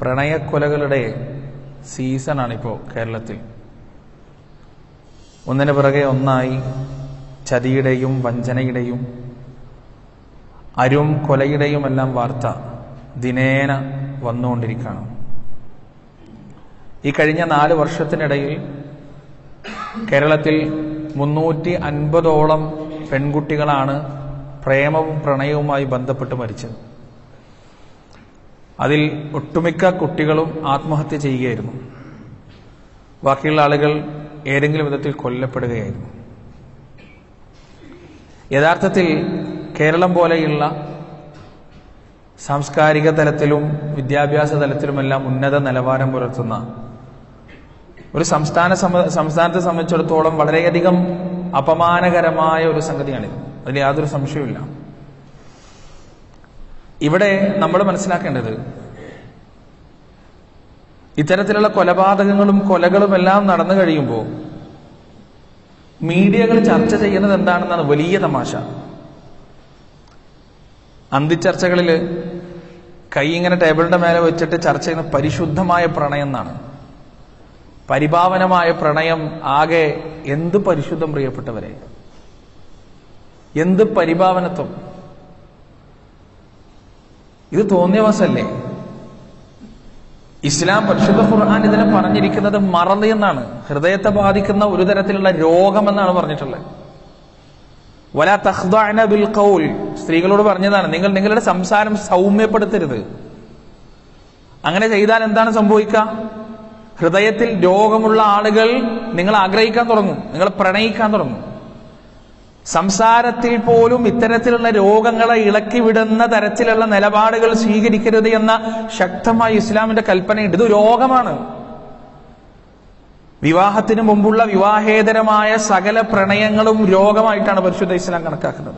പ്രണയക്കൊലകളുടെ സീസണാണിപ്പോൾ കേരളത്തിൽ. ഒന്നിനു പിറകെ ഒന്നായി ചതിയുടെയും വഞ്ചനയുടെയും അരും കൊലയുടെയും എല്ലാം വാർത്ത ദിനേന വന്നുകൊണ്ടിരിക്കുകയാണ്. ഈ കഴിഞ്ഞ നാല് വർഷത്തിനിടയിൽ കേരളത്തിൽ മുന്നൂറ്റി അൻപതോളം പെൺകുട്ടികളാണ് പ്രേമവും പ്രണയവുമായി ബന്ധപ്പെട്ട് മരിച്ചത്. അതിൽ ഒട്ടുമിക്ക കുട്ടികളും ആത്മഹത്യ ചെയ്യുകയായിരുന്നു. ബാക്കിയുള്ള ആളുകൾ ഏതെങ്കിലും വിധത്തിൽ കൊല്ലപ്പെടുകയായിരുന്നു. യഥാർത്ഥത്തിൽ കേരളം പോലെയുള്ള സാംസ്കാരിക തലത്തിലും വിദ്യാഭ്യാസ തലത്തിലുമെല്ലാം ഉന്നത നിലവാരം പുലർത്തുന്ന ഒരു സംസ്ഥാന സംസ്ഥാനത്തെ സംബന്ധിച്ചിടത്തോളം വളരെയധികം അപമാനകരമായ ഒരു സംഗതിയാണിത്. അതിൽ യാതൊരു സംശയവുമില്ല. ഇവിടെ നമ്മൾ മനസ്സിലാക്കേണ്ടത് ഇത്തരത്തിലുള്ള കൊലപാതകങ്ങളും കൊലകളും എല്ലാം നടന്നു കഴിയുമ്പോൾ മീഡിയകൾ ചർച്ച ചെയ്യുന്നത് എന്താണെന്നാണ് വലിയ തമാശ. അന്തിച്ചർച്ചകളിൽ കൈ ഇങ്ങനെ ടേബിളിന്റെ മേലെ വെച്ചിട്ട് ചർച്ച ചെയ്യുന്ന പരിശുദ്ധമായ പ്രണയം എന്നാണ്. പരിഭാവനമായ പ്രണയം ആകെ എന്ത് പരിശുദ്ധം പ്രിയപ്പെട്ടവരെ? എന്ത് പരിഭാവനത്വം? ഇത് തോന്നിയവസല്ലേ ഇസ്ലാം പരിശുദ്ധ ഖുർആൻ ഇതിനെ പറഞ്ഞിരിക്കുന്നത് മറന്ന് എന്നാണ്. ഹൃദയത്തെ ബാധിക്കുന്ന ഒരു തരത്തിലുള്ള രോഗമെന്നാണ് പറഞ്ഞിട്ടുള്ളത്. വല തഹ്ദാന ബിൽ കൗൽ സ്ത്രീകളോട് പറഞ്ഞതാണ് നിങ്ങൾ നിങ്ങളുടെ സംസാരം സൗമ്യപ്പെടുത്തരുത്. അങ്ങനെ ചെയ്താൽ എന്താണ് സംഭവിക്കുക? ഹൃദയത്തിൽ രോഗമുള്ള ആളുകൾ നിങ്ങൾ ആഗ്രഹിക്കാൻ തുടങ്ങും നിങ്ങൾ പ്രണയിക്കാൻ തുടങ്ങും. സംസാരത്തിൽ പോലും ഇത്തരത്തിലുള്ള രോഗങ്ങളെ ഇളക്കി വിടുന്ന തരത്തിലുള്ള നിലപാടുകൾ സ്വീകരിക്കരുത് എന്ന ശക്തമായ ഇസ്ലാമിന്റെ കൽപ്പനയുണ്ട് ഇത് രോഗമാണ്. വിവാഹത്തിന് മുമ്പുള്ള വിവാഹേതരമായ സകല പ്രണയങ്ങളും രോഗമായിട്ടാണ് പരിശുദ്ധ ഇസ്ലാം കണക്കാക്കുന്നത്.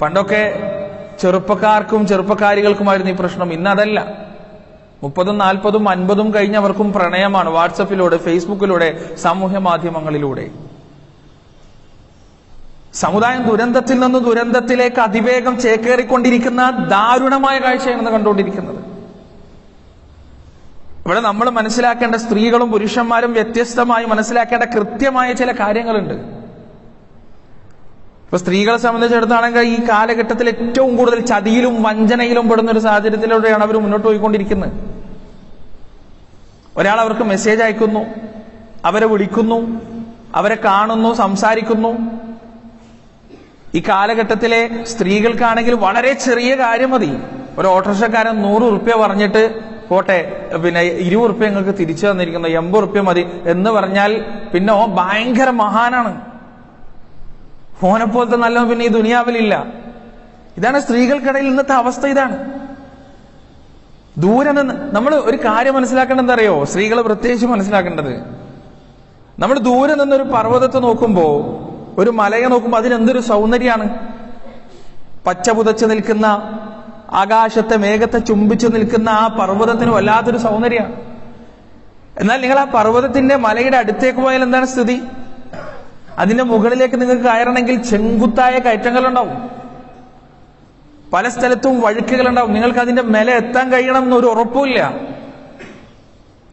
പണ്ടൊക്കെ ചെറുപ്പക്കാർക്കും ചെറുപ്പക്കാരികൾക്കുമായിരുന്നു ഈ പ്രശ്നം. ഇന്ന് അതല്ല. മുപ്പതും നാൽപ്പതും അൻപതും കഴിഞ്ഞവർക്കും പ്രണയമാണ് വാട്സപ്പിലൂടെ ഫേസ്ബുക്കിലൂടെ സാമൂഹ്യ മാധ്യമങ്ങളിലൂടെ. സമുദായം ദുരന്തത്തിൽ നിന്ന് ദുരന്തത്തിലേക്ക് അതിവേഗം ചേക്കേറിക്കൊണ്ടിരിക്കുന്ന ദാരുണമായ കാഴ്ചയാണ് കണ്ടുകൊണ്ടിരിക്കുന്നത്. ഇവിടെ നമ്മൾ മനസ്സിലാക്കേണ്ട സ്ത്രീകളും പുരുഷന്മാരും വ്യത്യസ്തമായി മനസ്സിലാക്കേണ്ട കൃത്യമായ ചില കാര്യങ്ങളുണ്ട്. ഇപ്പൊ സ്ത്രീകളെ സംബന്ധിച്ചിടത്താണെങ്കിൽ ഈ കാലഘട്ടത്തിൽ ഏറ്റവും കൂടുതൽ ചതിയിലും വഞ്ചനയിലും പെടുന്ന ഒരു സാഹചര്യത്തിലൂടെയാണ് അവർ മുന്നോട്ട് പോയിക്കൊണ്ടിരിക്കുന്നത്. ഒരാൾ അവർക്ക് മെസ്സേജ് അയക്കുന്നു അവരെ വിളിക്കുന്നു അവരെ കാണുന്നു സംസാരിക്കുന്നു ഈ കാലഘട്ടത്തിലെ സ്ത്രീകൾക്കാണെങ്കിൽ വളരെ ചെറിയ കാര്യം മതി. ഒരു ഓട്ടോറിക്ഷക്കാരൻ നൂറ് ഉറുപ്യ പറഞ്ഞിട്ട് പോട്ടെ പിന്നെ ഇരുപത് ഉറുപ്യ നിങ്ങൾക്ക് തിരിച്ചു തന്നിരിക്കുന്നു എൺപത് ഉറുപ്യ മതി എന്ന് പറഞ്ഞാൽ പിന്നെ ഓ ഭയങ്കര മഹാനാണ്. ഓനെപ്പോലത്തെ നല്ല പിന്നെ ഈ ദുനിയാവിലില്ല. ഇതാണ് സ്ത്രീകൾക്കിടയിൽ ഇന്നത്തെ അവസ്ഥ ഇതാണ്. ദൂരെ നിന്ന് നമ്മൾ ഒരു കാര്യം മനസ്സിലാക്കേണ്ടത് അറിയോ? സ്ത്രീകൾ പ്രത്യേകിച്ച് മനസ്സിലാക്കേണ്ടത്. നമ്മൾ ദൂരെ നിന്നൊരു പർവതത്തെ നോക്കുമ്പോൾ ഒരു മലയെ നോക്കുമ്പോൾ അതിനെന്തൊരു സൗന്ദര്യമാണ് പച്ച പുതച്ച് നിൽക്കുന്ന ആകാശത്തെ മേഘത്തെ ചുംബിച്ചു നിൽക്കുന്ന ആ പർവതത്തിന് വല്ലാത്തൊരു സൗന്ദര്യമാണ് എന്നാൽ നിങ്ങൾ ആ പർവതത്തിന്റെ മലയുടെ അടുത്തേക്ക് പോയാൽ എന്താണ് സ്ഥിതി? അതിന്റെ മുകളിലേക്ക് നിങ്ങൾക്ക് കയറണമെങ്കിൽ ചെങ്കുത്തായ കയറ്റങ്ങളുണ്ടാവും. പല സ്ഥലത്തും വഴുക്കുകളുണ്ടാവും. നിങ്ങൾക്ക് അതിന്റെ മേലെ എത്താൻ കഴിയണം എന്നൊരു ഉറപ്പുമില്ല.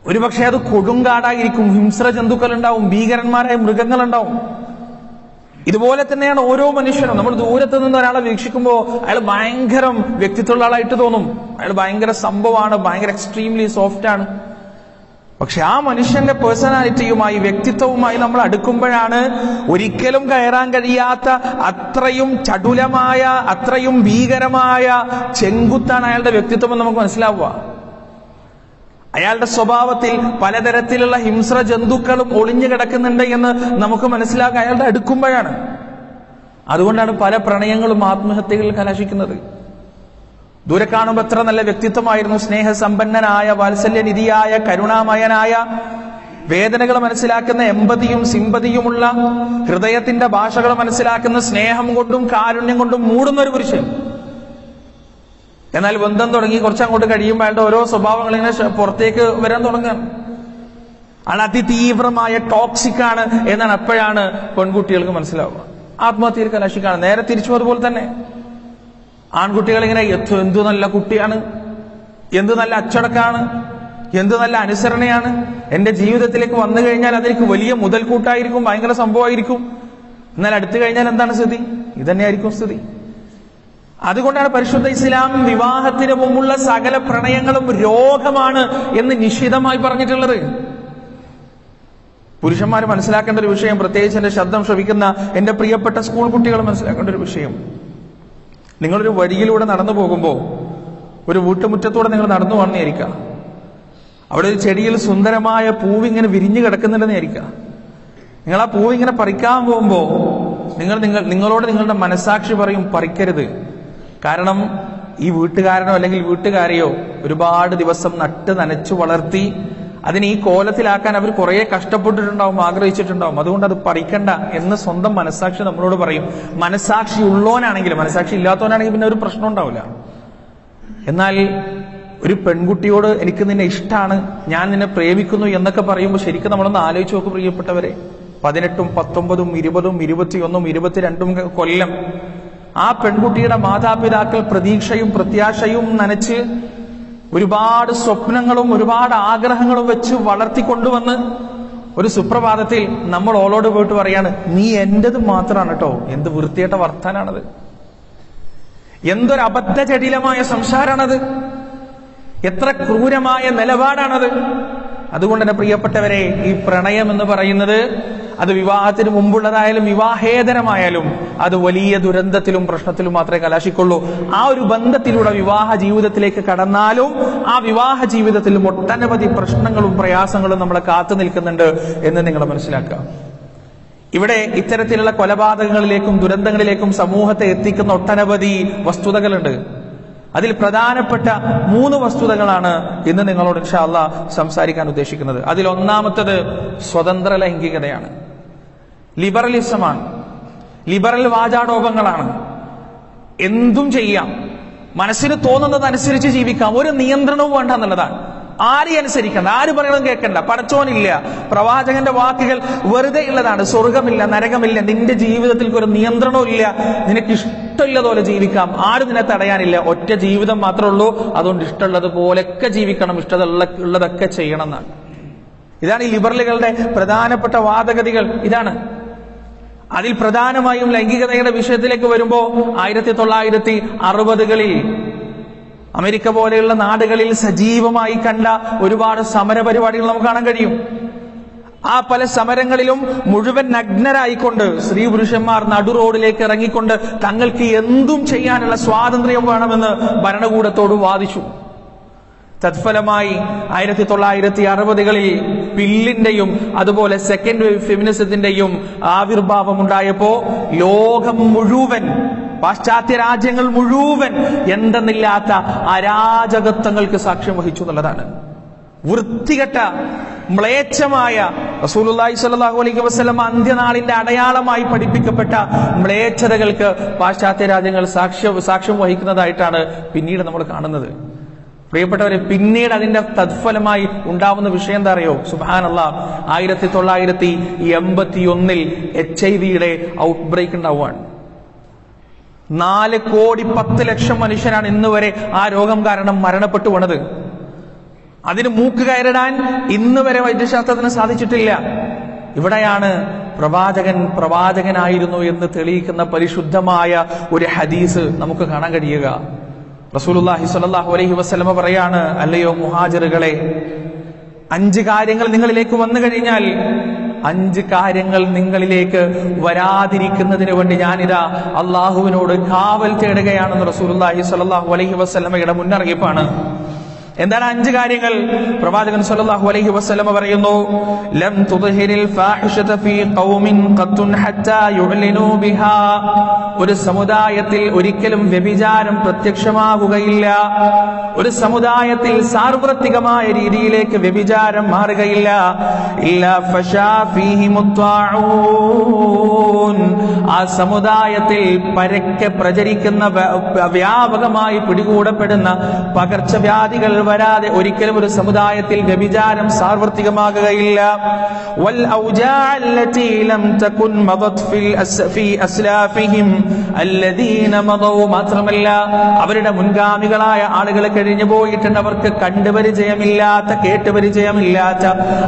ഒരുപക്ഷെ അത് കൊടുങ്കാടായിരിക്കും. ഹിംസ്ര ജന്തുക്കൾ ഉണ്ടാവും ഭീകരന്മാരായ മൃഗങ്ങളുണ്ടാവും. ഇതുപോലെ തന്നെയാണ് ഓരോ മനുഷ്യനും. നമ്മൾ ദൂരത്ത് നിന്ന് ഒരാളെ വീക്ഷിക്കുമ്പോൾ അയാൾ ഭയങ്കരം വ്യക്തിത്വമുള്ള ആളായിട്ട് തോന്നും. അയാൾ ഭയങ്കര സംഭവമാണ് ഭയങ്കര എക്സ്ട്രീംലി സോഫ്റ്റ് ആണ്. പക്ഷെ ആ മനുഷ്യന്റെ പേഴ്സണാലിറ്റിയുമായി വ്യക്തിത്വവുമായി നമ്മൾ അടുക്കുമ്പോഴാണ് ഒരിക്കലും കയറാൻ കഴിയാത്ത അത്രയും ചടുലമായ അത്രയും ഭീകരമായ ചെങ്കുത്താണ് അയാളുടെ വ്യക്തിത്വം നമുക്ക് മനസ്സിലാവുക. അയാളുടെ സ്വഭാവത്തിൽ പലതരത്തിലുള്ള ഹിംസ്ര ജന്തുക്കളും ഒളിഞ്ഞു കിടക്കുന്നുണ്ട് എന്ന് നമുക്ക് മനസ്സിലാക്കുക അയാളുടെ അടുക്കുമ്പോഴാണ്. അതുകൊണ്ടാണ് പല പ്രണയങ്ങളും ആത്മഹത്യകളിൽ കലാശിക്കുന്നത്. ദൂരെ കാണുമ്പോൾ എത്ര നല്ല വ്യക്തിത്വമായിരുന്നു. സ്നേഹസമ്പന്നനായ വാത്സല്യനിധിയായ കരുണാമയനായ വേദനകൾ മനസ്സിലാക്കുന്ന എമ്പതിയും സിമ്പതിയുമുള്ള ഹൃദയത്തിന്റെ ഭാഷകൾ മനസ്സിലാക്കുന്ന സ്നേഹം കൊണ്ടും കാരുണ്യം കൊണ്ടും മൂടുന്ന ഒരു പുരുഷൻ. എന്നാൽ ബന്ധം തുടങ്ങി കുറച്ചങ്ങോട്ട് കഴിയുമ്പോൾ അയാളുടെ ഓരോ സ്വഭാവങ്ങൾ ഇങ്ങനെ പുറത്തേക്ക് വരാൻ തുടങ്ങുകയാണ്. അയാൾ അതിതീവ്രമായ ടോക്സിക് ആണ് എന്നാണ് അപ്പോഴാണ് പെൺകുട്ടികൾക്ക് മനസ്സിലാവുക. ആത്മഹത്യയിൽ കലാശിക്കാണ് നേരെ തിരിച്ചു അതുപോലെ തന്നെ. ആൺകുട്ടികൾ ഇങ്ങനെ എന്തു നല്ല കുട്ടിയാണ്. എന്ത് നല്ല അച്ചടക്കാണ് എന്ത് നല്ല അനുസരണയാണ്. എന്റെ ജീവിതത്തിലേക്ക് വന്നു കഴിഞ്ഞാൽ അതെനിക്ക് വലിയ മുതൽക്കൂട്ടായിരിക്കും ഭയങ്കര സംഭവമായിരിക്കും. എന്നാൽ അടുത്തു കഴിഞ്ഞാൽ എന്താണ് സ്ഥിതി? ഇതന്നെയായിരിക്കും സ്ഥിതി. അതുകൊണ്ടാണ് പരിശുദ്ധ ഇസ്ലാം വിവാഹത്തിന് മുമ്പുള്ള സകല പ്രണയങ്ങളും രോഗമാണ് എന്ന് നിശ്ചിതമായി പറഞ്ഞിട്ടുള്ളത്. പുരുഷന്മാർ മനസ്സിലാക്കേണ്ട ഒരു വിഷയം പ്രത്യേകിച്ച് എന്റെ ശബ്ദം ശ്രവിക്കുന്ന എന്റെ പ്രിയപ്പെട്ട സ്കൂൾ കുട്ടികൾ മനസ്സിലാക്കേണ്ട ഒരു വിഷയം. നിങ്ങളൊരു വഴിയിലൂടെ നടന്നു പോകുമ്പോൾ ഒരു വീട്ടുമുറ്റത്തൂടെ നിങ്ങൾ നടന്നു വന്നിരിക്കാം അവിടെ ഒരു ചെടിയിൽ സുന്ദരമായ പൂവിങ്ങനെ വിരിഞ്ഞു കിടക്കുന്നുണ്ടെന്ന് ആയിരിക്കാം. നിങ്ങൾ ആ പൂവിങ്ങനെ പറിക്കാൻ പോകുമ്പോൾ നിങ്ങൾ നിങ്ങൾ നിങ്ങളോട് നിങ്ങളുടെ മനസാക്ഷി പറയും പറിക്കരുത്. കാരണം ഈ വീട്ടുകാരനോ അല്ലെങ്കിൽ വീട്ടുകാരെയോ ഒരുപാട് ദിവസം നട്ട് നനച്ചു വളർത്തി അതിനെ ഈ കോലത്തിലാക്കാൻ അവർ കുറെ കഷ്ടപ്പെട്ടിട്ടുണ്ടാവും ആഗ്രഹിച്ചിട്ടുണ്ടാവും. അതുകൊണ്ട് അത് പറിക്കണ്ട എന്ന് സ്വന്തം മനസ്സാക്ഷി നമ്മളോട് പറയും. മനസ്സാക്ഷി ഉള്ളവനാണെങ്കിലും മനസ്സാക്ഷി ഇല്ലാത്തവനാണെങ്കിൽ പിന്നെ ഒരു പ്രശ്നം ഉണ്ടാവില്ല. എന്നാൽ ഒരു പെൺകുട്ടിയോട് എനിക്ക് നിന്നെ ഇഷ്ടമാണ് ഞാൻ നിന്നെ പ്രേമിക്കുന്നു എന്നൊക്കെ പറയുമ്പോൾ ശരിക്കും നമ്മളൊന്ന് ആലോചിച്ച് നോക്കും പ്രിയപ്പെട്ടവരെ. പതിനെട്ടും പത്തൊമ്പതും ഇരുപതും ഇരുപത്തിയൊന്നും ഇരുപത്തിരണ്ടും കൊല്ലം ആ പെൺകുട്ടിയുടെ മാതാപിതാക്കൾ പ്രതീക്ഷയും പ്രത്യാശയും നനച്ച് ഒരുപാട് സ്വപ്നങ്ങളും ഒരുപാട് ആഗ്രഹങ്ങളും വെച്ച് വളർത്തിക്കൊണ്ടുവന്ന് ഒരു സുപ്രഭാതത്തിൽ നമ്മൾ ഓളോട് പോയിട്ട് പറയാണ് നീ എന്റേത് മാത്രമാണ് കേട്ടോ എന്ത് വൃത്തിയേട്ട വർത്താനാണത്? എന്തൊരു അബദ്ധജടിലമായ സംസാരമാണത് എത്ര ക്രൂരമായ നിലപാടാണത്? അതുകൊണ്ട് തന്നെ പ്രിയപ്പെട്ടവരെ ഈ പ്രണയം എന്ന് പറയുന്നത് അത് വിവാഹത്തിന് മുമ്പുള്ളതായാലും വിവാഹേതരമായാലും അത് വലിയ ദുരന്തത്തിലും പ്രശ്നത്തിലും മാത്രമേ കലാശിക്കുള്ളൂ. ആ ഒരു ബന്ധത്തിലൂടെ വിവാഹ ജീവിതത്തിലേക്ക് കടന്നാലും ആ വിവാഹ ജീവിതത്തിൽ ഒട്ടനവധി പ്രശ്നങ്ങളും പ്രയാസങ്ങളും നമ്മളെ കാത്തു നിൽക്കുന്നുണ്ട് എന്ന് നിങ്ങൾ മനസ്സിലാക്കുക. ഇവിടെ ഇത്തരത്തിലുള്ള കൊലപാതകങ്ങളിലേക്കും ദുരന്തങ്ങളിലേക്കും സമൂഹത്തെ എത്തിക്കുന്ന ഒട്ടനവധി വസ്തുതകളുണ്ട്. അതിൽ പ്രധാനപ്പെട്ട മൂന്ന് വസ്തുതകളാണ് ഇന്ന് നിങ്ങളോട് ഇൻഷാല്ല സംസാരിക്കാൻ ഉദ്ദേശിക്കുന്നത്. അതിൽ ഒന്നാമത്തത് സ്വതന്ത്ര ലൈംഗികതയാണ്. ലിബറലിസമാണ്. ലിബറൽ വാചാടോപങ്ങളാണ്. എന്തും ചെയ്യാം. മനസ്സിന് തോന്നുന്നതനുസരിച്ച് ജീവിക്കാം. ഒരു നിയന്ത്രണവും വേണ്ട എന്നുള്ളതാണ്. ആരെയും അനുസരിക്കണ്ട ആര് പറയണം കേൾക്കണ്ട. പടച്ചോനില്ല. പ്രവാചകന്റെ വാക്കുകൾ വെറുതെ ഉള്ളതാണ്. സ്വർഗമില്ല നരകമില്ല നിന്റെ ജീവിതത്തിൽ ഒരു നിയന്ത്രണവും ഇല്ല. നിനക്ക് ഇഷ്ടമുള്ളതുപോലെ ജീവിക്കാം. ആരും നിന്നെ തടയാനില്ല. ഒറ്റ ജീവിതം മാത്രമേ ഉള്ളൂ. അതുകൊണ്ട് ഇഷ്ടമുള്ളത് പോലെയൊക്കെ ജീവിക്കണം. ഇഷ്ടമുള്ള ഉള്ളതൊക്കെ ചെയ്യണം എന്നാണ് ഇതാണ് ഈ ലിബറലുകളുടെ പ്രധാനപ്പെട്ട വാദഗതികൾ. ഇതാണ്. അതിൽ പ്രധാനമായും ലൈംഗികതയുടെ വിഷയത്തിലേക്ക് വരുമ്പോൾ ആയിരത്തി തൊള്ളായിരത്തി അറുപതുകളിൽ അമേരിക്ക പോലെയുള്ള നാടുകളിൽ സജീവമായി കണ്ട ഒരുപാട് സമര പരിപാടികൾ നമുക്ക് കാണാൻ കഴിയും. ആ പല സമരങ്ങളിലും മുഴുവൻ നഗ്നരായിക്കൊണ്ട് സ്ത്രീ പുരുഷന്മാർ നടു റോഡിലേക്ക് ഇറങ്ങിക്കൊണ്ട് തങ്ങൾക്ക് എന്തും ചെയ്യാനുള്ള സ്വാതന്ത്ര്യം വേണമെന്ന് ഭരണകൂടത്തോട് വാദിച്ചു. തത്ഫലമായി ആയിരത്തി തൊള്ളായിരത്തി അറുപതുകളിൽ പില്ലിന്റെയും അതുപോലെ സെക്കൻഡ് വേവ് ഫെമിനിസത്തിന്റെയും ആവിർഭാവം ഉണ്ടായപ്പോ ലോകം മുഴുവൻ പാശ്ചാത്യ രാജ്യങ്ങൾ മുഴുവൻ എന്തെന്നില്ലാത്ത അരാജകത്വങ്ങൾക്ക് സാക്ഷ്യം വഹിച്ചു എന്നുള്ളതാണ്. വൃത്തികെട്ട മ്ലേച്ഛമായ റസൂലുള്ളാഹി സ്വല്ലല്ലാഹു അലൈഹി വസല്ലം അന്ത്യനാളിന്റെ അടയാളമായി പഠിപ്പിക്കപ്പെട്ട മ്ലേച്ഛതകൾക്ക് പാശ്ചാത്യ രാജ്യങ്ങൾ സാക്ഷ്യം സാക്ഷ്യം വഹിക്കുന്നതായിട്ടാണ് പിന്നീട് നമ്മൾ കാണുന്നത്. പ്രിയപ്പെട്ടവരെ പിന്നീട് അതിന്റെ തത്ഫലമായി ഉണ്ടാവുന്ന വിഷയം എന്താ അറിയോ? സുബാനല്ല ആയിരത്തി തൊള്ളായിരത്തി എൺപത്തി ഒന്നിൽ എച്ച് ഐ വിയുടെ ഔട്ട് ബ്രേക്ക് ഉണ്ടാവുകയാണ്. നാല് കോടി പത്ത് ലക്ഷം മനുഷ്യരാണ് ഇന്ന് വരെ ആ രോഗം കാരണം മരണപ്പെട്ടു പോണത്. അതിന് മൂക്ക് കയറിടാൻ ഇന്ന് വരെ വൈദ്യശാസ്ത്രത്തിന് സാധിച്ചിട്ടില്ല. ഇവിടെയാണ് പ്രവാചകൻ പ്രവാചകനായിരുന്നു എന്ന് തെളിയിക്കുന്ന പരിശുദ്ധമായ ഒരു ഹദീസ് നമുക്ക് കാണാൻ കഴിയുക. റസൂലുള്ളാഹി സ്വല്ലല്ലാഹു അലൈഹി വസല്ലമ പറയാണ് അല്ലയോ മുഹാജിറുകളെ അഞ്ച് കാര്യങ്ങൾ നിങ്ങളിലേക്ക് വന്നു കഴിഞ്ഞാൽ അഞ്ച് കാര്യങ്ങൾ നിങ്ങളിലേക്ക് വരാതിരിക്കുന്നതിന് വേണ്ടി ഞാനിതാ അള്ളാഹുവിനോട് കാവൽ തേടുകയാണെന്ന് റസൂലുള്ളാഹി സ്വല്ലല്ലാഹു അലൈഹി വസല്ലമയുടെ മുന്നറിയിപ്പാണ്. എന്താണ് അഞ്ച് കാര്യങ്ങൾ? പ്രവാചകൻ സല്ലല്ലാഹു അലൈഹി വസല്ലമ പറയുന്നു ലം തുദ്ഹിരിൽ ഫാഹിഷത ഫീ ഖൗമിൻ ഖത്തുൻ ഹത്താ യുഅ്ലിനു ബിഹാ. ഒരു സമുദായത്തിൽ ഒരിക്കലും വ്യഭിചാരം പ്രത്യക്ഷമാവുകയില്ല. ഒരു സമുദായത്തിൽ സാർവത്രികമായ രീതിയിലേക്ക് വ്യഭിചാരം മാറുകയില്ല. ഇല്ല ഫശാ ഫീഹി മുത്വാഊൻ. ആ സമുദായത്തിൽ പരക്കെ പ്രചരിക്കുന്ന വ്യാപകമായി പിടികൂടപ്പെടുന്ന പകർച്ചവ്യാധികൾ വരാതെ ഒരിക്കലും ഒരു സമുദായത്തിൽ വ്യഭിചാരം സാർവത്രികമാകുകയില്ല. വൽ മാത്രമല്ല അവരുടെ മുൻഗാമികളായ ആളുകൾ കഴിഞ്ഞു പോയിട്ടുണ്ട്. അവർക്ക് കണ്ടുപരിചയമില്ലാത്ത കേട്ടുപരിചയമില്ലാത്ത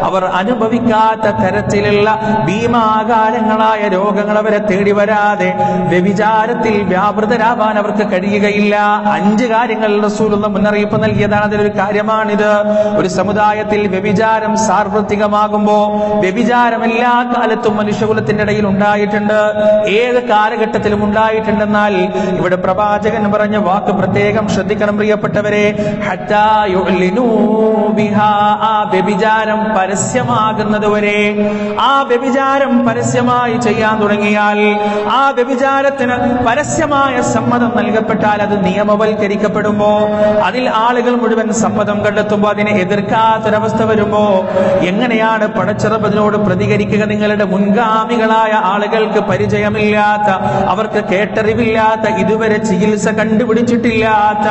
അവർ അനുഭവിക്കാത്ത തരത്തിലുള്ള ഭീമാകാരങ്ങളായ രോഗങ്ങൾ അവരെ തേടി വരാതെ വ്യഭിചാരത്തിൽ വ്യാപൃതരാവാൻ അവർക്ക് കഴിയുകയില്ല. അഞ്ച് കാര്യങ്ങൾ റസൂലുള്ള മുന്നറിയിപ്പ് നൽകിയതാണ്. അതിലൊരു കാര്യമാണിത്. ഒരു സമുദായത്തിൽ വ്യഭിചാരം സാർവത്രികമാകുമ്പോ വ്യഭിചാരം എല്ലാ കാലത്തും മനുഷ്യകുലത്തിന്റെ ഇടയിൽ ഉണ്ടായിട്ടുണ്ട്. ഏത് കാലഘട്ടത്തിലും ഉണ്ടായിട്ടുണ്ടെന്നാൽ ഇവിടെ പ്രവാചകൻ പറഞ്ഞ വാക്ക് പ്രത്യേകം ശ്രദ്ധിക്കണം പ്രിയപ്പെട്ടവരെ. ആ വ്യഭിചാരം പരസ്യമാകുന്നത് വരെ. ആ വ്യഭിചാരം പരസ്യമായി ചെയ്യാൻ തുടങ്ങിയാൽ ആ വ്യഭിചാരത്തിന് പരസ്യമായ സമ്മതം നൽകപ്പെട്ടാൽ അത് നിയമവൽക്കരിക്കപ്പെടുമ്പോ അതിൽ ആളുകൾ മുഴുവൻ സമ്മതം കണ്ടെത്തുമ്പോ അതിനെ എതിർക്കാത്തൊരവസ്ഥ വരുമ്പോ എങ്ങനെയാണ് പടച്ചിറപ്പതിനോട് പ്രതികരിക്കുക? നിങ്ങളുടെ മുൻഗാമികളായ ആളുകൾക്ക് പരിചയമില്ലാത്ത അവർക്ക് കേട്ടറിവില്ലാത്ത ഇതുവരെ ചികിത്സ കണ്ടുപിടിച്ചിട്ടില്ലാത്ത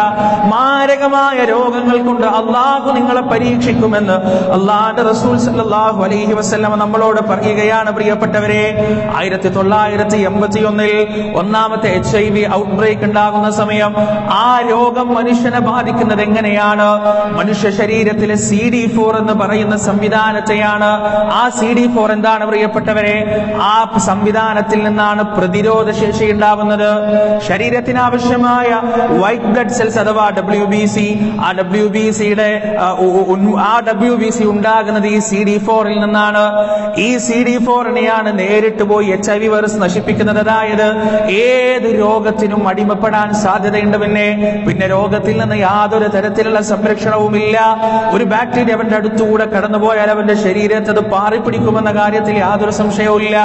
മാരകമായ രോഗങ്ങൾ കൊണ്ട് അള്ളാഹു നിങ്ങളെ പരീക്ഷിക്കുമെന്ന് അള്ളാഹുന്റെ റസൂൽ സല്ലാഹു അലൈഹി വസ്ലമ നമ്മളോട് പറയുകയാണ് പ്രിയപ്പെട്ടവരെ. ആയിരത്തി തൊള്ളായിരത്തി എൺപത്തി ഒന്നിൽ ഒന്നാമത്തെ H I V outbreak ഉണ്ടാകുന്ന സമയം ആ രോഗം മനുഷ്യനെ ബാധിക്കുന്നത് എങ്ങനെയാണ്? മനുഷ്യ ശരീരത്തിലെ സി ഡി ഫോർ എന്ന് പറയുന്ന സംവിധാനത്തെയാണ്. ആ സി ഡി ഫോർ എന്താണ് പ്രിയപ്പെട്ടവരെ? ആ സംവിധാനത്തിൽ നിന്നാണ് പ്രതിരോധ ശേഷി ഉണ്ടാവുന്നത്. ശരീരത്തിന് ആവശ്യമായ വൈറ്റ് ബ്ലഡ് സെൽസ് അഥവാ ഡബ്ല്യു ബി സി ആ ഡബ്ല്യു ബി സിയുടെ ആ ഡബ്ല്യു ബി സി ഉണ്ടാകുന്നത് ഈ സി ഡി ഫോറിൽ നിന്നാണ്. ഈ സി ഡി ഫോറിനെയാണ് നേരിട്ട് പോയി എച്ച് ഐ വി വൈറസ് നശിപ്പിക്കുന്നത്. അതായത് ഏത് രോഗത്തിനും അടിമപ്പെടാൻ സാധ്യതയുണ്ട് പിന്നെ. പിന്നെ രോഗത്തിൽ നിന്ന് യാതൊരു തരത്തിലുള്ള സംരക്ഷണവുമില്ല. ഒരു ബാക്ടീരിയ അവന്റെ അടുത്തുകൂടെ കടന്നുപോയാൽ അവന്റെ ശരീരത്തെ അത് പാറിപ്പിടിക്കുമെന്ന കാര്യത്തിൽ യാതൊരു സംശയവുമില്ല.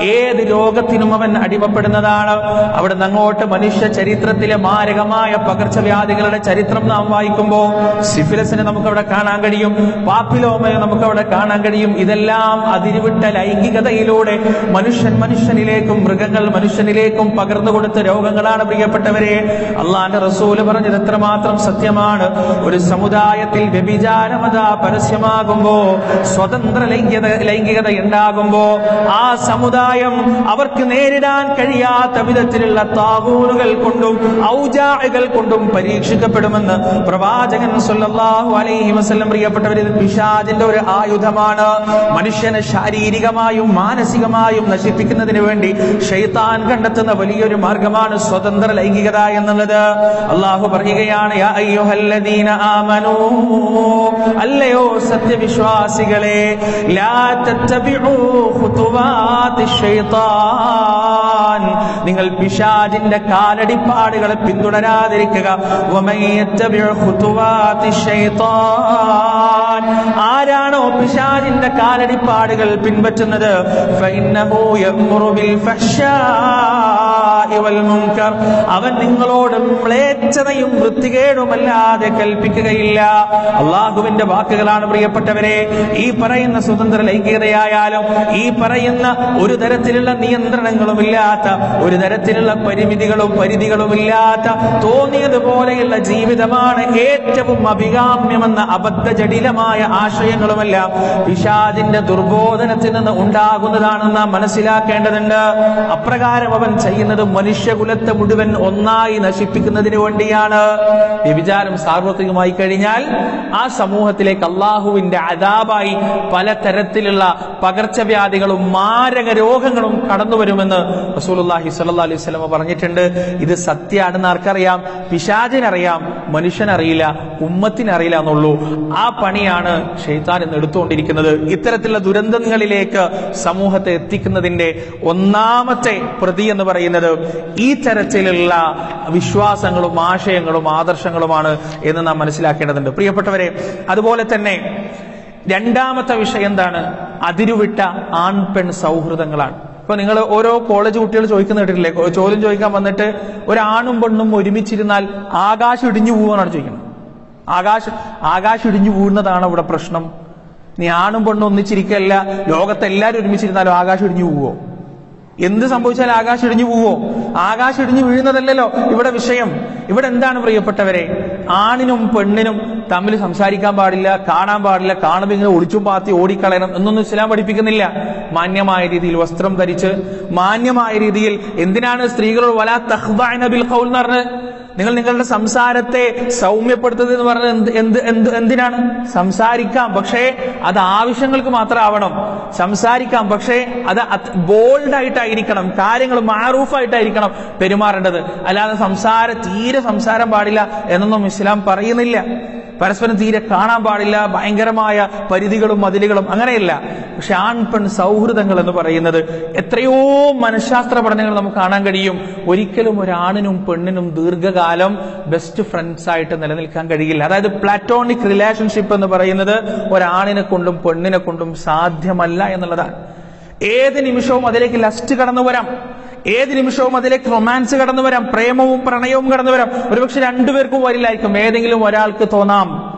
ഏത് രോഗത്തിനും അവൻ അടിമപ്പെടുന്നതാണ്. അവിടെ നിന്നങ്ങോട്ട് മനുഷ്യ ചരിത്രത്തിലെ മാരകമായ പകർച്ചവ്യാധികളുടെ ചരിത്രം നാം വായിക്കുമ്പോൾ സിഫിലസിനെ നമുക്ക് അവിടെ കാണാൻ കഴിയും. പാപ്പിലോമയെ നമുക്ക് അവിടെ കാണാൻ കഴിയും. ഇതെല്ലാം അതിരുവിട്ട ലൈംഗികതയിലൂടെ മനുഷ്യൻ മനുഷ്യനിലേക്കും മൃഗങ്ങൾ മനുഷ്യനിലേക്കും പകർന്നു കൊടുത്ത രോഗങ്ങളാണ് പ്രിയപ്പെട്ടവരെ. അള്ളാന്റെ റസൂൽ പറഞ്ഞത് എത്രമാത്രം സത്യമാണ്. ഒരു സമുദായത്തിൽ വ്യഭിചാരമത പരസ്യമാകുമ്പോ സ്വതന്ത്ര ലൈംഗികത ലൈംഗികത ഉണ്ടാകുമ്പോ ആ സമുദായം അവർക്ക് നേരിടാൻ കഴിയാത്ത വിധത്തിലുള്ള താവൂറുകൾ കൊണ്ടും ഔജാഹകൾ കൊണ്ടും പരീക്ഷിക്കപ്പെടുമെന്ന് പ്രവാചകൻ സല്ലല്ലാഹു അലൈഹി വസല്ലം പ്രിയപ്പെട്ടവർ ഇത് പിശാചിന്റെ ഒരു ആയുധമാണ്. മനുഷ്യനെ ശാരീരികമായും മാനസികമായും നശിപ്പിക്കുന്നതിന് വേണ്ടി ഷെയ്ത്താൻ കണ്ടെത്തുന്ന വലിയൊരു മാർഗമാണ് സ്വതന്ത്ര ലൈംഗികത എന്നുള്ളത്. അള്ളാഹു പറയുകയാണ് യാ അയ്യുഹല്ലദീന ആമനൂ. അല്ലയോ സത്യവിശ്വാസികളെ ലാ തത്തബിഉ ഖുതുവാതി ശൈത്താൻ നിങ്ങൾ പിശാചിന്റെ കാലടിപ്പാടുകളെ പിന്തുടരാതിരിക്കുക. ആരാണോ പിശാചിന്റെ കാലടിപ്പാടുകൾ പിൻപറ്റുന്നത്? അവൻ നിങ്ങളോട് മ്ലേച്ഛതയും വൃത്തികേടുമല്ലാതെ കൽപ്പിക്കുകയില്ല അള്ളാഹുവിന്റെ വാക്കുകളാണ് പ്രിയപ്പെട്ടവരെ ഈ പറയുന്ന സ്വതന്ത്ര ലൈംഗികതയായാലും ഈ പറയുന്ന ഒരു തരത്തിലുള്ള നിയന്ത്രണങ്ങളും ഇല്ലാത്ത ഒരു തരത്തിലുള്ള പരിമിതികളും പരിധികളും ഇല്ലാത്ത തോന്നിയതുപോലെയുള്ള ജീവിതമാണ് ഏറ്റവും അഭികാമ്യമെന്ന അബദ്ധ ജടിലമായ ആശയങ്ങളുമെല്ലാം പിശാദിന്റെ ദുർബോധനത്തിൽ നിന്ന് ഉണ്ടാകുന്നതാണെന്ന് മനസ്സിലാക്കേണ്ടതുണ്ട്. അപ്രകാരം അവൻ ചെയ്യുന്നത് മനുഷ്യകുലത്തെ മുഴുവൻ ഒന്നായി നശിപ്പിക്കുന്നതിന് വേണ്ടിയാണ്. വ്യഭിചാരം സാർവത്രികമായി കഴിഞ്ഞാൽ ആ സമൂഹത്തിലേക്ക് അള്ളാഹുവിന്റെ അതാബായി പലതരത്തിലുള്ള പകർച്ചവ്യാധികളും മാരക രോഗങ്ങളും കടന്നു വരുമെന്ന് റസൂലുള്ളാഹി സ്വല്ലല്ലാഹി അലൈഹി സ്വലമ പറഞ്ഞിട്ടുണ്ട്. ഇത് സത്യമാണെന്ന് ആർക്കറിയാം? പിശാചിനറിയാം. മനുഷ്യനറിയില്ല. ഉമ്മത്തിനറിയില്ല എന്നുള്ളൂ. ആ പണിയാണ് ഷെയ്ത്താൻ ഇന്ന് എടുത്തുകൊണ്ടിരിക്കുന്നത്. ഇത്തരത്തിലുള്ള ദുരന്തങ്ങളിലേക്ക് സമൂഹത്തെ എത്തിക്കുന്നതിന്റെ ഒന്നാമത്തെ പ്രതി എന്ന് പറയുന്നത് ഈ തരത്തിലുള്ള വിശ്വാസങ്ങളും ആശയങ്ങളും ആദർശങ്ങളുമാണ് എന്ന് നാം മനസ്സിലാക്കേണ്ടതുണ്ട്. പ്രിയപ്പെട്ടവരെ അതുപോലെ തന്നെ രണ്ടാമത്തെ വിഷയം എന്താണ്? അതിരുവിട്ട ആൺ പെൺ സൗഹൃദങ്ങളാണ്. ഇപ്പൊ നിങ്ങൾ ഓരോ കോളേജ് കുട്ടികൾ ചോദിക്കുന്ന കേട്ടിട്ടില്ലേ? ചോദ്യം ചോദിക്കാൻ വന്നിട്ട് ഒരാണും പെണ്ണും ഒരുമിച്ചിരുന്നാൽ ആകാശം ഇടിഞ്ഞു പോവാനാണ് ചോദിക്കുന്നത്. ആകാശം ആകാശം ഇടിഞ്ഞു പോകുന്നതാണ് ഇവിടെ പ്രശ്നം. നീ ആണും പെണ്ണും ഒന്നിച്ചിരിക്കല്ല ലോകത്തെല്ലാവരും ഒരുമിച്ചിരുന്നാലും ആകാശം ഇടിഞ്ഞു പോവോ എന്ത് സംഭവിച്ചാൽ ആകാശം ഇടിഞ്ഞു പോവോ? ആകാശം ഇടിഞ്ഞു വീഴുന്നതല്ലല്ലോ ഇവിടെ വിഷയം. ഇവിടെ എന്താണ് പ്രിയപ്പെട്ടവരെ? ആണിനും പെണ്ണിനും തമ്മിൽ സംസാരിക്കാൻ പാടില്ല കാണാൻ പാടില്ല കാണുമ്പോൾ ഇങ്ങനെ ഒളിച്ചും പാത്തി ഓടിക്കളയണം എന്നൊന്നും ഇസ്ലാം പഠിപ്പിക്കുന്നില്ല. മാന്യമായ രീതിയിൽ വസ്ത്രം ധരിച്ച് മാന്യമായ രീതിയിൽ എന്തിനാണ് സ്ത്രീകളോട് വലാ ബിൽ ഖൗൽ എന്ന് പറഞ്ഞ് നിങ്ങൾ നിങ്ങളുടെ സംസാരത്തെ സൗമ്യപ്പെടുത്തുന്നത് എന്ന് പറഞ്ഞത് എന്ത് എന്ത് എന്ത് എന്തിനാണ്? സംസാരിക്കാം പക്ഷേ അത് ആവശ്യങ്ങൾക്ക് മാത്രമാവണം. സംസാരിക്കാം പക്ഷേ അത് ബോൾഡ് ആയിട്ടായിരിക്കണം കാര്യങ്ങൾ മാറൂഫായിട്ടായിരിക്കണം പെരുമാറേണ്ടത്. അല്ലാതെ സംസാര തീരെ സംസാരം പാടില്ല എന്നൊന്നും ഇസ്ലാം പറയുന്നില്ല. പരസ്പരം തീരെ കാണാൻ പാടില്ല ഭയങ്കരമായ പരിധികളും മതിലുകളും അങ്ങനെയല്ല. പക്ഷെ ആൺ പെൺ സൗഹൃദങ്ങൾ എന്ന് പറയുന്നത് എത്രയോ മനഃശാസ്ത്ര പഠനങ്ങൾ നമുക്ക് കാണാൻ കഴിയും. ഒരിക്കലും ഒരാണിനും പെണ്ണിനും ദീർഘകാലം ബെസ്റ്റ് ഫ്രണ്ട്സ് ആയിട്ട് നിലനിൽക്കാൻ കഴിയില്ല. അതായത് പ്ലാറ്റോണിക് റിലേഷൻഷിപ്പ് എന്ന് പറയുന്നത് ഒരാണിനെ കൊണ്ടും പെണ്ണിനെ കൊണ്ടും സാധ്യമല്ല എന്നുള്ളതാണ്. ഏത് നിമിഷവും അതിലേക്ക് ലസ്റ്റ് കടന്നു വരാം. ഏത് നിമിഷവും അതിലേക്ക് റൊമാൻസ് കടന്നു വരാം. പ്രേമവും പ്രണയവും കടന്നു വരാം. ഒരുപക്ഷെ രണ്ടുപേർക്കും വരില്ലായിരിക്കും. ഏതെങ്കിലും ഒരാൾക്ക് തോന്നാം.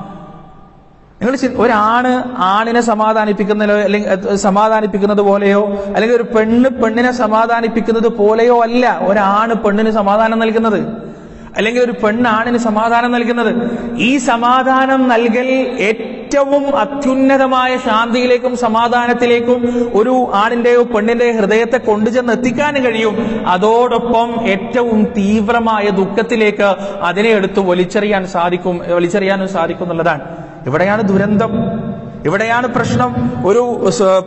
നിങ്ങൾ ഒരാണ് ആണിനെ സമാധാനിപ്പിക്കുന്നതിലോ അല്ലെങ്കിൽ സമാധാനിപ്പിക്കുന്നത് പോലെയോ അല്ലെങ്കിൽ ഒരു പെണ്ണ് പെണ്ണിനെ സമാധാനിപ്പിക്കുന്നത് പോലെയോ അല്ല ഒരാണ് പെണ്ണിന് സമാധാനം നൽകുന്നത്. അല്ലെങ്കിൽ ഒരു പെണ്ണാണിന് സമാധാനം നൽകുന്നത്. ഈ സമാധാനം നൽകൽ ഏറ്റവും അത്യുന്നതമായ ശാന്തിയിലേക്കും സമാധാനത്തിലേക്കും ഒരു ആണിന്റെയോ പെണ്ണിന്റെയോ ഹൃദയത്തെ കൊണ്ടുചെന്ന് എത്തിക്കാനും കഴിയും. അതോടൊപ്പം ഏറ്റവും തീവ്രമായ ദുഃഖത്തിലേക്ക് അതിനെ എടുത്ത് വലിച്ചെറിയാൻ സാധിക്കും വലിച്ചെറിയാനും സാധിക്കും എന്നുള്ളതാണ് ഇവിടെയാണ് ദുരന്തം. ഇവിടെയാണ് പ്രശ്നം. ഒരു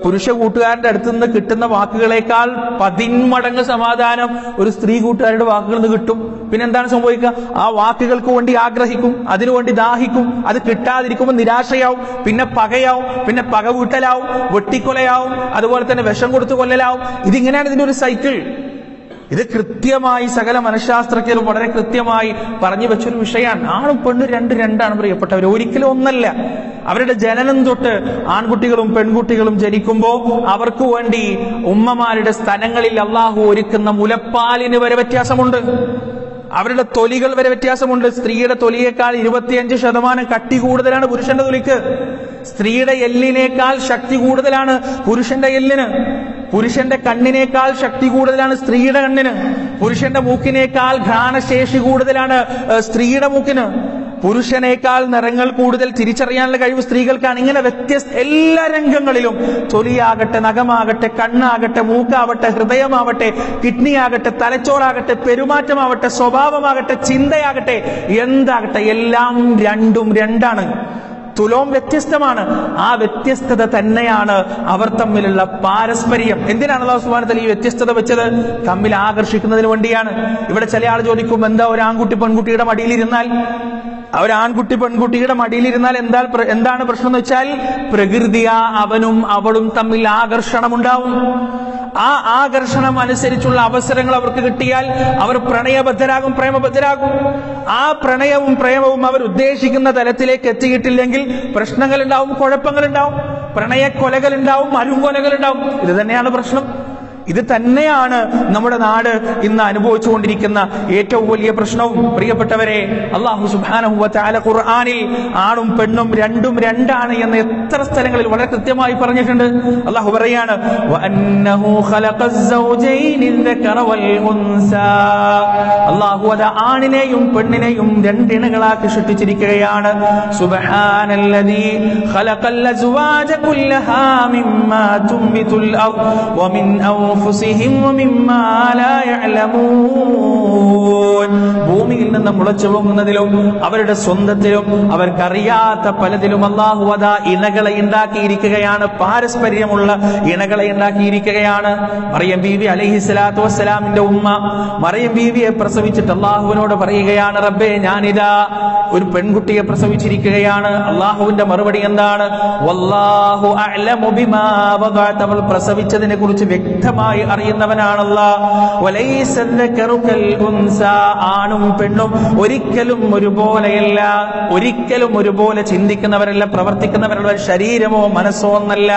പുരുഷ കൂട്ടുകാരന്റെ അടുത്ത് നിന്ന് കിട്ടുന്ന വാക്കുകളേക്കാൾ പതിന്മടങ്ങ് സമാധാനം ഒരു സ്ത്രീ കൂട്ടുകാരുടെ വാക്കുകളിൽ നിന്ന് കിട്ടും. പിന്നെ എന്താണ് സംഭവിക്കുക? ആ വാക്കുകൾക്ക് വേണ്ടി ആഗ്രഹിക്കും അതിനുവേണ്ടി ദാഹിക്കും. അത് കിട്ടാതിരിക്കുമ്പോൾ നിരാശയാവും പിന്നെ പകയാവും പിന്നെ പക വീട്ടലാവും വെട്ടിക്കൊലയാവും അതുപോലെ തന്നെ വിഷം കൊടുത്ത് കൊല്ലലാവും. ഇതിങ്ങനെയാണ് ഇതിന്റെ ഒരു സൈക്കിൾ. ഇത് കൃത്യമായി സകല മനഃശാസ്ത്രജ്ഞരും വളരെ കൃത്യമായി പറഞ്ഞു വെച്ചൊരു വിഷയമാണ്. ആണും പെണ്ണും രണ്ട് രണ്ടാണ് പ്രിയപ്പെട്ടവർ. ഒരിക്കലും ഒന്നല്ല. അവരുടെ ജനനം തൊട്ട് ആൺകുട്ടികളും പെൺകുട്ടികളും ജനിക്കുമ്പോൾ അവർക്ക് വേണ്ടി ഉമ്മമാരുടെ സ്ഥലങ്ങളിൽ അള്ളാഹു ഒരുക്കുന്ന മുലപ്പാലിന് വരെ വ്യത്യാസമുണ്ട്. അവരുടെ തൊലികൾ വരെ വ്യത്യാസമുണ്ട്. സ്ത്രീയുടെ തൊലിയേക്കാൾ ഇരുപത്തിയഞ്ച് ശതമാനം കട്ടി കൂടുതലാണ് പുരുഷന്റെ തൊലിക്ക്. സ്ത്രീയുടെ എല്ലിനേക്കാൾ ശക്തി കൂടുതലാണ് പുരുഷന്റെ എല്ലിന്. പുരുഷന്റെ കണ്ണിനേക്കാൾ ശക്തി കൂടുതലാണ് സ്ത്രീയുടെ കണ്ണിന്. പുരുഷന്റെ മൂക്കിനേക്കാൾ ഘ്രാണശേഷി കൂടുതലാണ് സ്ത്രീയുടെ മൂക്കിന്. പുരുഷനേക്കാൾ നിറങ്ങൾ കൂടുതൽ തിരിച്ചറിയാനുള്ള കഴിവ് സ്ത്രീകൾക്കാണ്. ഇങ്ങനെ വ്യത്യസ്ത എല്ലാ രംഗങ്ങളിലും തൊലിയാകട്ടെ നഖമാകട്ടെ കണ്ണാകട്ടെ മൂക്കാവട്ടെ ഹൃദയമാവട്ടെ കിഡ്നി ആകട്ടെ തലച്ചോറാകട്ടെ പെരുമാറ്റമാവട്ടെ സ്വഭാവമാകട്ടെ ചിന്തയാകട്ടെ എന്താകട്ടെ എല്ലാം രണ്ടും രണ്ടാണ്. തുലോം വ്യത്യസ്തമാണ്. ആ വ്യത്യസ്തത തന്നെയാണ് അവർ തമ്മിലുള്ള പാരസ്പര്യം. എന്തിനാണ് അള്ളാഹു സുബ്ഹാനഹു ഈ വ്യത്യസ്തത വെച്ചത്? തമ്മിൽ ആകർഷിക്കുന്നതിന് വേണ്ടിയാണ്. ഇവിടെ ചില ആൾ ചോദിക്കും എന്താ ഒരു ആൺകുട്ടി പെൺകുട്ടിയുടെ മടിയിലിരുന്നാൽ? ഒരു ആൺകുട്ടി പെൺകുട്ടിയുടെ മടിയിലിരുന്നാൽ എന്താ എന്താണ് പ്രശ്നം എന്ന് വെച്ചാൽ പ്രകൃതിയാ അവനും അവളും തമ്മിൽ ആകർഷണം ഉണ്ടാവും ആ ആകർഷണം അനുസരിച്ചുള്ള അവസരങ്ങൾ അവർക്ക് കിട്ടിയാൽ അവർ പ്രണയബദ്ധരാകും പ്രേമബദ്ധരാകും. ആ പ്രണയവും പ്രേമവും അവർ ഉദ്ദേശിക്കുന്ന തലത്തിലേക്ക് എത്തിയിട്ടില്ലെങ്കിൽ പ്രശ്നങ്ങൾ ഉണ്ടാവും കുഴപ്പങ്ങൾ ഉണ്ടാവും പ്രണയക്കൊലകൾ ഉണ്ടാവും അരുങ്കൊലകൾ ഉണ്ടാവും ഇത് തന്നെയാണ് പ്രശ്നം. ഇത് തന്നെയാണ് നമ്മുടെ നാട് ഇന്ന് അനുഭവിച്ചുകൊണ്ടിരിക്കുന്ന ഏറ്റവും വലിയ പ്രശ്നവും. പ്രിയപ്പെട്ടവരെ അള്ളാഹു സുബാനഹുല ഖുർആാനിൽ ആണും പെണ്ണും രണ്ടും രണ്ടാണ് എന്ന് എത്ര സ്ഥലങ്ങളിൽ വളരെ കൃത്യമായി പറഞ്ഞിട്ടുണ്ട്. അള്ളാഹു പറയാണ് അള്ളാഹു അത് ആണിനെയും പെണ്ണിനെയും രണ്ടിണകളാക്കി സൃഷ്ടിച്ചിരിക്കുകയാണ്. സുബഹാനല്ലദീ ഖലഖൽ അസ്വാജ കുല്ലഹാ മിമ്മാ വമിൻ അൻഫുസിഹിം വമിമ്മാ ലാ യഅ്ലമൂൻ ഭൂമിയിൽ നിന്ന് മുളച്ചു പൊങ്ങുന്നതിലും അവരുടെ സ്വന്തത്തിലും അവർക്കറിയാത്ത പലതിലും അള്ളാഹു അതാ ഇണകളെ ഉണ്ടാക്കിയിരിക്കുകയാണ് പാരസ്പര്യമുള്ള ഇണകളെ ഉണ്ടാക്കിയിരിക്കുകയാണ് മറിയം ബീവി അലൈഹി സ്വലാത്തു വസ്സലാമിന്റെ ഉമ്മ മറിയം ബീവിയെ പ്രസവിച്ചിട്ട് അള്ളാഹുവിനോട് പറയുകയാണ് റബ്ബേ ഞാനിതാ ഒരു പെൺകുട്ടിയെ പ്രസവിച്ചിരിക്കുകയാണ്. അള്ളാഹുവിന്റെ മറുപടി എന്താണ്? പ്രസവിച്ചതിനെ കുറിച്ച് വ്യക്തമായി വ്യക്തമായി അറിയുന്നവനാണല്ല. ആണും പെണ്ണും ഒരിക്കലും ഒരുപോലെയല്ല ഒരിക്കലും ഒരുപോലെ ചിന്തിക്കുന്നവരല്ല പ്രവർത്തിക്കുന്നവരല്ല ശരീരമോ മനസ്സോ ഒന്നല്ല.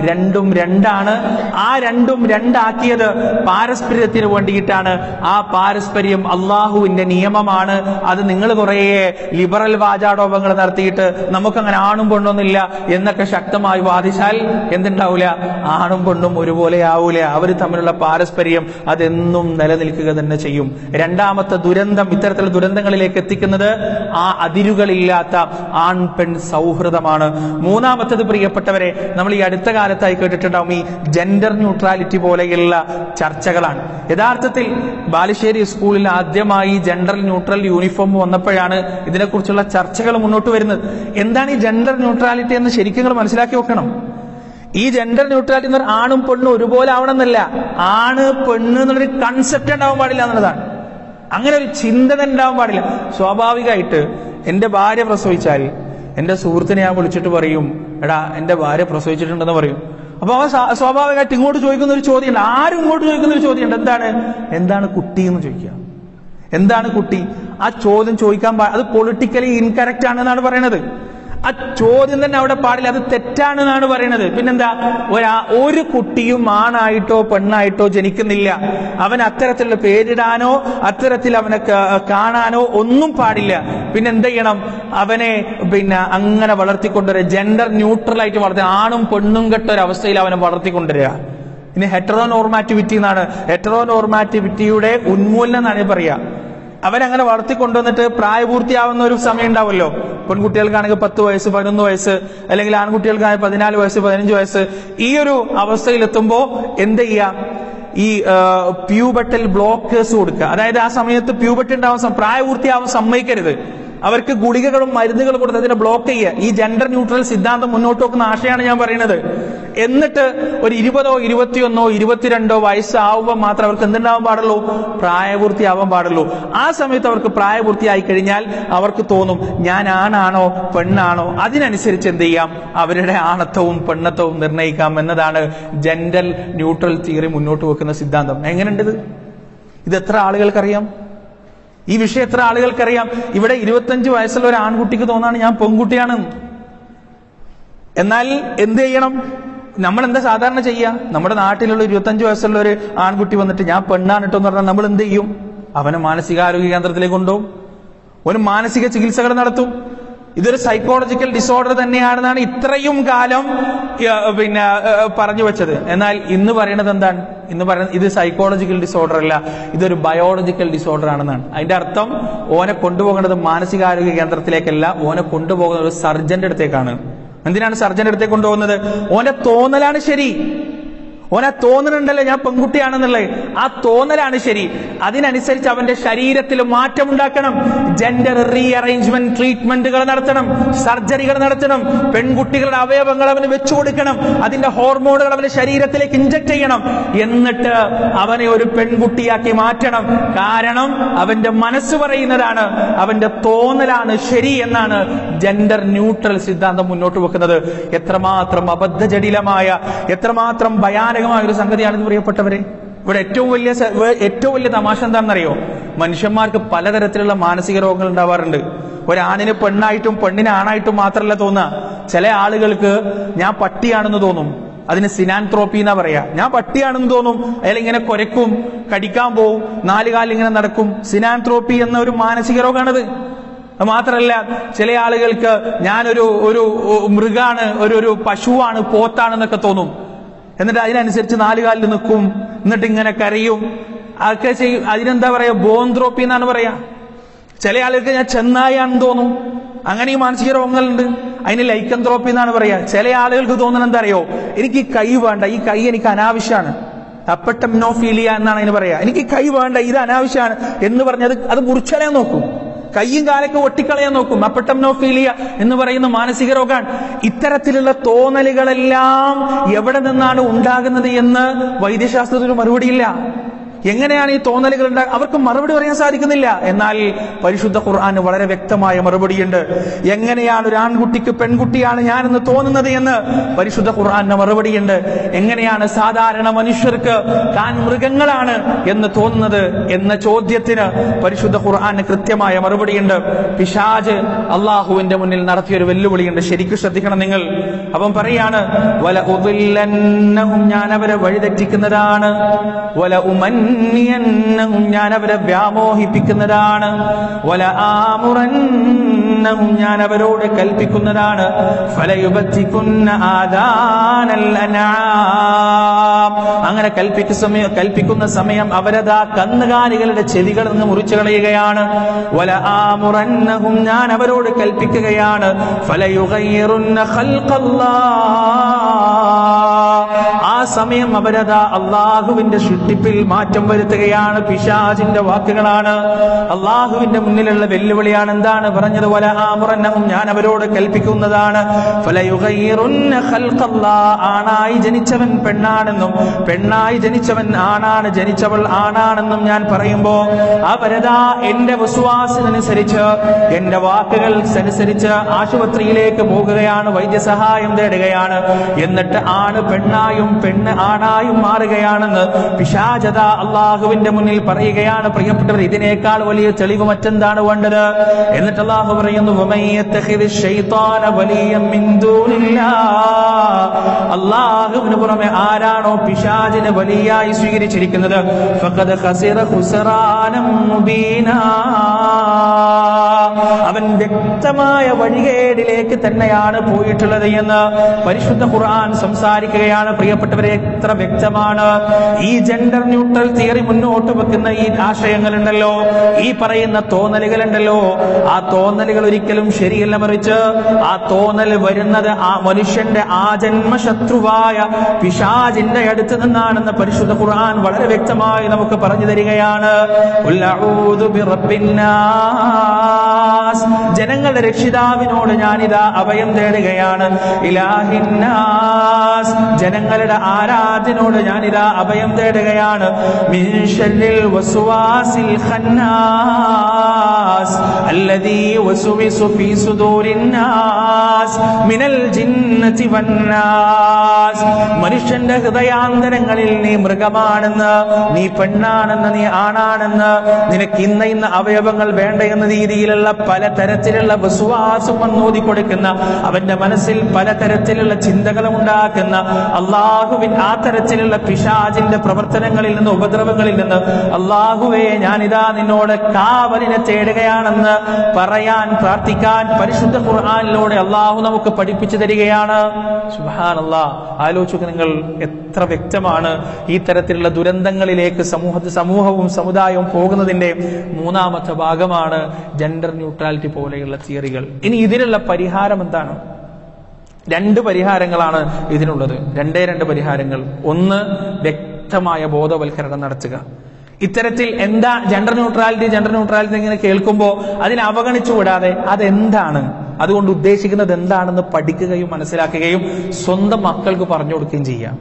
രണ്ടും രണ്ടാണ്. ആ രണ്ടും രണ്ടാക്കിയത് പാരസ്പര്യത്തിന് വേണ്ടിയിട്ടാണ്. ആ പാരസ്പര്യം അള്ളാഹുവിന്റെ നിയമമാണ്. അത് നിങ്ങൾ കുറേ ലിബറൽ വാചാടോപങ്ങൾ നടത്തിയിട്ട് നമുക്കങ്ങനെ ആണും പെണ്ണൊന്നില്ല എന്നൊക്കെ ശക്തമായി വാദിച്ചാൽ എന്തുണ്ടാവൂല? ആണും പെണ്ണും ഒരുപോലെ ആവൂല അവർ തമ്മിലുള്ള പാരസ്പര്യം അതെന്നും നിലനിൽക്കുക തന്നെ ചെയ്യും. രണ്ടാമത്തെ ദുരന്തം ഇത്തരത്തിലുള്ള ദുരന്തങ്ങളിലേക്ക് എത്തിക്കുന്നത് ആ അതിരുകളില്ലാത്ത ആൺ പെൺ സൗഹൃദമാണ്. മൂന്നാമത്തത് പ്രിയപ്പെട്ടവരെ നമ്മൾ ഈ അടുത്ത കാലത്തായി കേട്ടിട്ടുണ്ടാവും ഈ ജെൻഡർ ന്യൂട്രാലിറ്റി പോലെയുള്ള ചർച്ചകളാണ്. യഥാർത്ഥത്തിൽ ബാലുശ്ശേരി സ്കൂളിൽ ആദ്യമായി ജെൻഡർ ന്യൂട്രൽ യൂണിഫോം വന്നപ്പോഴാണ് ഇതിനെക്കുറിച്ചുള്ള ചർച്ചകൾ മുന്നോട്ട് വരുന്നത്. എന്താണ് ഈ ജെൻഡർ ന്യൂട്രാലിറ്റി എന്ന് ശരിക്കും മനസ്സിലാക്കി വെക്കണം? ഈ ജെൻഡർ ന്യൂട്രാലിറ്റി എന്ന് പറഞ്ഞാൽ ആണും പെണ്ണും ഒരുപോലെ ആവണമെന്നല്ല. ആണ് പെണ്ണ് എന്നുള്ളൊരു കൺസെപ്റ്റ് ഉണ്ടാവാൻ പാടില്ല എന്നുള്ളതാണ്. അങ്ങനെ ഒരു ചിന്തന ഉണ്ടാവാൻ പാടില്ല. സ്വാഭാവികമായിട്ട് എന്റെ ഭാര്യ പ്രസവിച്ചാൽ എന്റെ സുഹൃത്തിനെ ഞാൻ വിളിച്ചിട്ട് പറയും എടാ എന്റെ ഭാര്യ പ്രസവിച്ചിട്ടുണ്ടെന്ന് പറയും. അപ്പൊ അവൻ സ്വാഭാവികമായിട്ട് ഇങ്ങോട്ട് ചോദിക്കുന്ന ഒരു ചോദ്യമുണ്ട്. ആരും ഇങ്ങോട്ട് ചോദിക്കുന്ന ഒരു ചോദ്യമുണ്ട്. എന്താണ്? എന്താണ് കുട്ടി എന്ന് ചോദിക്കുക. എന്താണ് കുട്ടി? ആ ചോദ്യം ചോദിക്കാൻ അത് പൊളിറ്റിക്കലി ഇൻകറക്റ്റ് ആണെന്നാണ് പറയുന്നത് ആ ചോദ്യം തന്നെ അവിടെ പാടില്ല. അത് തെറ്റാണെന്നാണ് പറയുന്നത്. പിന്നെന്താ? ഒരാ ഒരു കുട്ടിയും ആണായിട്ടോ പെണ്ണായിട്ടോ ജനിക്കുന്നില്ല. അവൻ അത്തരത്തിലുള്ള പേരിടാനോ അത്തരത്തിൽ അവനെ കാണാനോ ഒന്നും പാടില്ല. പിന്നെ എന്ത് ചെയ്യണം അവനെ പിന്നെ അങ്ങനെ വളർത്തിക്കൊണ്ടുവരിക ജെൻഡർ ന്യൂട്രൽ ആയിട്ട് വളർത്തുക ആണും പെണ്ണും കെട്ട ഒരു അവസ്ഥയിൽ അവനെ വളർത്തിക്കൊണ്ടുവരിക ഇനി ഹെറ്ററോ നോർമാറ്റിവിറ്റി എന്നാണ്. ഹെറ്ററോ നോർമാറ്റിവിറ്റിയുടെ ഉന്മൂലനം എന്നാണ് പറയുക. അവരങ്ങനെ വളർത്തിക്കൊണ്ടുവന്നിട്ട് പ്രായപൂർത്തിയാവുന്ന ഒരു സമയം ഉണ്ടാവുമല്ലോ. പെൺകുട്ടികൾക്കാണെങ്കിൽ പത്ത് വയസ്സ് പതിനൊന്ന് വയസ്സ് അല്ലെങ്കിൽ ആൺകുട്ടികൾക്കാണെങ്കിൽ പതിനാല് വയസ്സ് പതിനഞ്ച് വയസ്സ്. ഈ ഒരു അവസ്ഥയിലെത്തുമ്പോൾ എന്ത് ചെയ്യാം? ഈ പ്യൂബട്ടൽ ബ്ലോക്കേഴ്സ് കൊടുക്കുക. അതായത് ആ സമയത്ത് പ്യൂബട്ട് ഉണ്ടാവാൻ പ്രായപൂർത്തിയാവാൻ സമ്മതിക്കരുത്. അവർക്ക് ഗുളികകളും മരുന്നുകളും കൊടുത്ത് അതിനെ ബ്ലോക്ക് ചെയ്യുക. ഈ ജെൻഡർ ന്യൂട്രൽ സിദ്ധാന്തം മുന്നോട്ട് വെക്കുന്ന ആശയാണ് ഞാൻ പറയുന്നത്. എന്നിട്ട് ഒരു ഇരുപതോ ഇരുപത്തിയൊന്നോ ഇരുപത്തിരണ്ടോ വയസ്സാവുമ്പോൾ മാത്രം അവർക്ക് എന്തുണ്ടാവാൻ പാടുള്ളൂ? പ്രായപൂർത്തിയാവാൻ പാടുള്ളൂ. ആ സമയത്ത് അവർക്ക് പ്രായപൂർത്തിയായി കഴിഞ്ഞാൽ അവർക്ക് തോന്നും ഞാൻ ആണാണോ പെണ്ണാണോ? അതിനനുസരിച്ച് എന്ത് ചെയ്യാം? അവരുടെ ആണത്വവും പെണ്ണത്വവും നിർണയിക്കാം എന്നതാണ് ജെൻഡർ ന്യൂട്രൽ തിയറി മുന്നോട്ട് വെക്കുന്ന സിദ്ധാന്തം. എങ്ങനെയുണ്ട് ഇത്? ഇത് എത്ര ആളുകൾക്കറിയാം? ഈ വിഷയം എത്ര ആളുകൾക്കറിയാം? ഇവിടെ ഇരുപത്തഞ്ച് വയസ്സുള്ള ഒരു ആൺകുട്ടിക്ക് തോന്നാണ് ഞാൻ പെൺകുട്ടിയാണ്. എന്നാൽ എന്ത് ചെയ്യണം? നമ്മൾ എന്താ സാധാരണ ചെയ്യുക നമ്മുടെ നാട്ടിലുള്ള ഇരുപത്തഞ്ച് വയസ്സുള്ള ഒരു ആൺകുട്ടി വന്നിട്ട് ഞാൻ പെണ്ണാണ് എന്ന് പറഞ്ഞാൽ നമ്മൾ എന്ത് ചെയ്യും? അവനെ മാനസികാരോഗ്യ കേന്ദ്രത്തിലേക്ക് കൊണ്ടുപോകും. ഒരു മാനസിക ചികിത്സകൾ നടത്തും. ഇതൊരു സൈക്കോളജിക്കൽ ഡിസോർഡർ തന്നെയാണെന്നാണ് ഇത്രയും കാലം പിന്നെ പറഞ്ഞു വെച്ചത്. എന്നാൽ ഇന്ന് പറയുന്നത് എന്താണ്? ഇന്ന് പറയുന്നത് ഇത് സൈക്കോളജിക്കൽ ഡിസോർഡർ അല്ല. ഇതൊരു ബയോളജിക്കൽ ഡിസോർഡർ ആണെന്നാണ്. അതിന്റെ അർത്ഥം ഓനെ കൊണ്ടുപോകേണ്ടത് മാനസികാരോഗ്യ കേന്ദ്രത്തിലേക്കല്ല ഓനെ കൊണ്ടുപോകുന്നത് ഒരു സർജന്റെ അടുത്തേക്കാണ്. എന്തിനാണ് സർജന്റെ അടുത്തേക്ക് കൊണ്ടുപോകുന്നത്? ഓന്റെ തോന്നലാണ് ശരി. ഓന തോന്നലുണ്ടല്ലോ ഞാൻ പെൺകുട്ടിയാണെന്നുള്ളത്. ആ തോന്നലാണ് ശരി. അതിനനുസരിച്ച് അവന്റെ ശരീരത്തിൽ മാറ്റം ഉണ്ടാക്കണം. ജെൻഡർ റീഅറേഞ്ച്മെന്റ് ട്രീറ്റ്മെന്റുകൾ നടത്തണം. സർജറികൾ നടത്തണം. പെൺകുട്ടികളുടെ അവയവങ്ങൾ അവന് വെച്ചു കൊടുക്കണം. അതിന്റെ ഹോർമോണുകൾ അവന്റെ ശരീരത്തിലേക്ക് ഇഞ്ചക്ട് ചെയ്യണം. എന്നിട്ട് അവനെ ഒരു പെൺകുട്ടിയാക്കി മാറ്റണം. കാരണം അവന്റെ മനസ്സ് പറയുന്നതാണ് അവന്റെ തോന്നലാണ് ശരി എന്നാണ് ജെൻഡർ ന്യൂട്രൽ സിദ്ധാന്തം മുന്നോട്ട് വെക്കുന്നത്. എത്രമാത്രം അബദ്ധജടിലമായ എത്രമാത്രം ഭയാനകമായ ഒരു സംഗതിയാണെന്ന് പ്രിയപ്പെട്ടവരെ ഇവിടെ ഏറ്റവും വലിയ ഏറ്റവും വലിയ തമാശ എന്താണെന്നറിയോ? മനുഷ്യന്മാർക്ക് പലതരത്തിലുള്ള മാനസിക രോഗങ്ങൾ ഉണ്ടാവാറുണ്ട്. ഒരാണിന് പെണ്ണായിട്ടും പെണ്ണിന് ആണായിട്ടും മാത്രമല്ല തോന്നുക. ചില ആളുകൾക്ക് ഞാൻ പട്ടിയാണെന്ന് തോന്നും. അതിന് സിനാൻത്രോപ്പി എന്നാ പറയാ. ഞാൻ പട്ടിയാണെന്ന് തോന്നും. അയാൾ ഇങ്ങനെ കുരക്കും കടിക്കാൻ പോവും നാല് കാലിൽ ഇങ്ങനെ നടക്കും. സിനാൻത്രോപ്പി എന്ന ഒരു മാനസിക രോഗമാണത് അത് മാത്രല്ല ചില ആളുകൾക്ക് ഞാനൊരു ഒരു മൃഗാണ് ഒരു ഒരു പശുവാണ് പോത്താണെന്നൊക്കെ തോന്നും. എന്നിട്ട് അതിനനുസരിച്ച് നാല് കാലിൽ നിൽക്കും. എന്നിട്ട് ഇങ്ങനെ കരയും. അതൊക്കെ ചെയ്യും. അതിനെന്താ പറയാ? ബോന്ത്രോപ്പി എന്നാണ് പറയാ. ചില ആളുകൾക്ക് ഞാൻ ചെന്നായാണെന്ന് തോന്നും. അങ്ങനെ ഈ മാനസിക രോഗങ്ങളുണ്ട്. അതിന് ലൈക്കന്ത്രോപ്പി എന്നാണ് പറയാ. ചില ആളുകൾക്ക് തോന്നുന്നത് എന്താ അറിയോ? എനിക്ക് കൈ വേണ്ട. ഈ കൈ എനിക്ക് അനാവശ്യമാണ്. അപ്പട്ടംനോഫീലിയ എന്നാണ് അതിന് പറയാ. എനിക്ക് കൈ വേണ്ട. ഇത് അനാവശ്യമാണ്. എന്ന് പറഞ്ഞത് അത് മുറിച്ചാലേ നോക്കും. കയ്യും കാലൊക്കെ ഒട്ടിക്കളയാൻ നോക്കും. അപ്പട്ടംനോഫീലിയ എന്ന് പറയുന്ന മാനസിക രോഗമാണ് ഇത്തരത്തിലുള്ള തോന്നലുകളെല്ലാം എവിടെ നിന്നാണ് ഉണ്ടാകുന്നത് എന്ന് വൈദ്യശാസ്ത്രത്തിന് മറുപടിയില്ല. എങ്ങനെയാണ് ഈ തോന്നലുകൾ അവർക്ക് മറുപടി പറയാൻ സാധിക്കുന്നില്ല. എന്നാൽ പരിശുദ്ധ ഖുർആന് വളരെ വ്യക്തമായ മറുപടിയുണ്ട്. എങ്ങനെയാണ് ഒരു ആൺകുട്ടിക്ക് പെൺകുട്ടിയാണ് ഞാനെന്ന് തോന്നുന്നത് എന്ന് പരിശുദ്ധ ഖുർആന്റെ മറുപടിയുണ്ട്. എങ്ങനെയാണ് സാധാരണ മനുഷ്യർക്ക് താൻ മൃഗങ്ങളാണ് എന്ന് തോന്നുന്നത് എന്ന ചോദ്യത്തിന് പരിശുദ്ധ ഖുർആന് കൃത്യമായ മറുപടിയുണ്ട്. പിശാജ് അള്ളാഹുവിന്റെ മുന്നിൽ നടത്തിയൊരു വെല്ലുവിളിയുണ്ട്. ശരിക്കും ശ്രദ്ധിക്കണം നിങ്ങൾ. അപ്പം പറയാണ് വല ഉദില്ലന്നഹും ഞാൻ അവരെ വഴിതെറ്റിക്കുന്നതാണ്. വല ഉമന്നിയന്നഹും ഞാൻ അവരെ വ്യാമോഹിപ്പിക്കുന്നതാണ്. വല ആമുറന്നഹും ഞാൻ അവരോട് കൽപ്പിക്കുന്നതാണ്. ഫലയുപത്തിക്കുന്ന ആദാനൽ അങ്ങനെ കൽപ്പിച്ച സമയം കൽപ്പിക്കുന്ന സമയം അവരതാ കന്നുകാലികളുടെ ചെവികൾ നിന്ന് മുറിച്ചു കളയുകയാണ്. വല ആമുറന്നഹും ഞാൻ അവരോട് കൽപ്പിക്കുകയാണ്. ഫലയുകയറുന്ന ഖൽഖല്ലാഹ്. സമയം അവരത അള്ളാഹുവിന്റെ സൃഷ്ടിപ്പിൽ മാറ്റം വരുത്തുകയാണ് പിശാജിന്റെ വാക്കുകളാണ്. അള്ളാഹുവിന്റെ മുന്നിലുള്ള വെല്ലുവിളിയാണ് എന്താണ്? പറഞ്ഞത് വല ആമുറന്നഹും ഞാൻ അവരോട് കൽപ്പിക്കുന്നതാണ്. ആണായി ജനിച്ചവൻ പെണ്ണാണെന്നും പെണ്ണായി ജനിച്ചവൻ ആണാണ് ജനിച്ചവൾ ആണാണെന്നും ഞാൻ പറയുമ്പോ അവരതാ എന്റെ വിശ്വാസത്തിനനുസരിച്ച് എന്റെ വാക്കുകൾ അനുസരിച്ച് ആശുപത്രിയിലേക്ക് പോകുകയാണ് വൈദ്യസഹായം തേടുകയാണ്. എന്നിട്ട് ആണ് പെണ്ണായും പെണ്ണ് ആണായും മാറുകയാണെന്ന് പിശാചത അള്ളാഹുവിന്റെ മുന്നിൽ പറയുകയാണ്. പ്രിയപ്പെട്ടവർ ഇതിനേക്കാൾ വലിയ തെളിവ് മറ്റെന്താണ് വേണ്ടത്? എന്നിട്ട് അള്ളാഹു പറയുന്നു. അള്ളാഹുവിന് പുറമെ ആരാണോ പിശാചിനെ വലിയായി സ്വീകരിച്ചിരിക്കുന്നത്? അവൻ വ്യക്തമായ വഴികേടിലേക്ക് തന്നെയാണ് പോയിട്ടുള്ളത് എന്ന് പരിശുദ്ധ ഖുർആൻ സംസാരിക്കുകയാണ്. പ്രിയപ്പെട്ടവരെ എത്ര വ്യക്തമാണ്? ഈ ജെൻഡർ ന്യൂട്രൽ തിയറി മുന്നോട്ട് വെക്കുന്ന ഈ ആശയങ്ങൾ ഉണ്ടല്ലോ ഈ പറയുന്ന തോന്നലുകളുണ്ടല്ലോ. ആ തോന്നലുകൾ ഒരിക്കലും ശരിയല്ല മറിച്ച് ആ തോന്നൽ വരുന്നത് ആ മനുഷ്യന്റെ ആജന്മ ശത്രുവായ പിശാജിന്റെ അടുത്ത് നിന്നാണെന്ന് പരിശുദ്ധ ഖുർആൻ വളരെ വ്യക്തമായി നമുക്ക് പറഞ്ഞു തരികയാണ്. ജനങ്ങളുടെ രക്ഷിതാവിനോട് ഞാനിതാ അഭയം തേടുകയാണ്. ഇലാഹിന്നാസ് ജനങ്ങളുടെ ആരാധ്യനോട് ഞാനിതാ അഭയം തേടുകയാണ്. മിൻ വസുവാസിൽ വസ്വാസിൽ ഖന്നാസ് അല്ലദീ വസ്വിസു صدور الناس മിനൽ الجنة വന്നാസ്. മനുഷ്യന്റെ ഹൃദയാന്തരങ്ങളിൽ നീ മൃഗമാണെന്ന് നീ പെണ്ണാണെന്ന് നീ ആണാണെന്ന് നിനക്ക് ഇന്ന ഇന്ന അവയവങ്ങൾ വേണ്ട എന്ന രീതിയിലുള്ള പലതരത്തിലുള്ള വിശ്വാസം വന്നോതി കൊടുക്കുന്ന അവന്റെ മനസ്സിൽ പലതരത്തിലുള്ള ചിന്തകളും ഉണ്ടാക്കുന്ന അള്ളാഹുവിൻ ആ തരത്തിലുള്ള പിശാജിന്റെ പ്രവർത്തനങ്ങളിൽ നിന്ന് ഉപദ്രവങ്ങളിൽ നിന്ന് അള്ളാഹുവെ ഞാനിതാ നിന്നോട് കാവലിനെ തേടുകയാണെന്ന് പറയാൻ പ്രാർത്ഥിക്കാൻ പരിശുദ്ധ ഖുർആാനിലൂടെ അള്ളാഹു നമുക്ക് പഠിപ്പിച്ചു തരികയാണ്. സുബാനല്ലാ ആലോചിക്കുക നിങ്ങൾ എത്ര വ്യക്തമാണ് ഈ തരത്തിലുള്ള ദുരന്തങ്ങളിലേക്ക് സമൂഹ സമൂഹവും സമുദായവും പോകുന്നതിന്റെ മൂന്നാമത്തെ ഭാഗമാണ് ജെൻഡർ ന്യൂട്രാലിറ്റി പോലെയുള്ള തിയറികൾ. ഇനി ഇതിനുള്ള പരിഹാരം എന്താണ്? രണ്ട് പരിഹാരങ്ങളാണ് ഇതിനുള്ളത്. രണ്ടേ രണ്ട് പരിഹാരങ്ങൾ. ഒന്ന് വ്യക്തമായ ബോധവൽക്കരണം നടത്തുക. ഇത്തരത്തിൽ എന്താ ജെൻഡർ ന്യൂട്രാലിറ്റി ജെൻഡർ ന്യൂട്രാലിറ്റി ഇങ്ങനെ കേൾക്കുമ്പോൾ അതിനെ അവഗണിച്ചു വിടാതെ അതെന്താണ്? അതുകൊണ്ട് ഉദ്ദേശിക്കുന്നത് എന്താണെന്ന് പഠിക്കുകയും മനസ്സിലാക്കുകയും സ്വന്തം മക്കൾക്ക് പറഞ്ഞു കൊടുക്കുകയും ചെയ്യാം.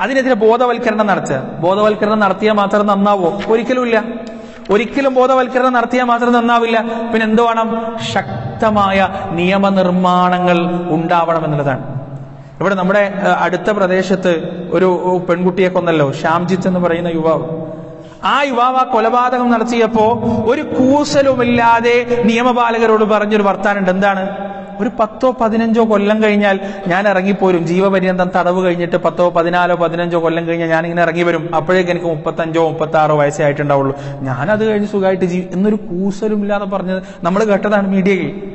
അതിനെതിരെ ബോധവൽക്കരണം നടത്തുക. ബോധവൽക്കരണം നടത്തിയാൽ മാത്രം നന്നാവോ? ഒരിക്കലുമില്ല ഒരിക്കലും ബോധവൽക്കരണം നടത്തിയാൽ മാത്രം നന്നാവില്ല. പിന്നെ എന്ത് വേണം? ശക്തമായ നിയമനിർമ്മാണങ്ങൾ ഉണ്ടാവണം എന്നുള്ളതാണ്. ഇവിടെ നമ്മുടെ അടുത്ത പ്രദേശത്ത് ഒരു പെൺകുട്ടിയെ കൊന്നല്ലോ. ശ്യാംജിത്ത് എന്ന് പറയുന്ന യുവാവ്. ആ യുവാവ് ആ കൊലപാതകം നടത്തിയപ്പോ ഒരു കൂസലുമില്ലാതെ നിയമപാലകരോട് പറഞ്ഞൊരു വർത്താനുണ്ട്. എന്താണ്? ഒരു പത്തോ പതിനഞ്ചോ കൊല്ലം കഴിഞ്ഞാൽ ഞാൻ ഇറങ്ങിപ്പോരും. ജീവപര്യന്തം തടവ് കഴിഞ്ഞിട്ട് പത്തോ പതിനാലോ പതിനഞ്ചോ കൊല്ലം കഴിഞ്ഞാൽ ഞാൻ ഇങ്ങനെ ഇറങ്ങി വരും അപ്പോഴേക്ക് എനിക്ക് മുപ്പത്തഞ്ചോ മുപ്പത്തി ആറോ വയസ്സേ ആയിട്ടുണ്ടാവുള്ളൂ. ഞാനത് കഴിഞ്ഞ് സുഖമായിട്ട് ജീ എന്നൊരു കൂസലും ഇല്ലാതെ പറഞ്ഞത് നമ്മൾ കേട്ടതാണ് മീഡിയയിൽ.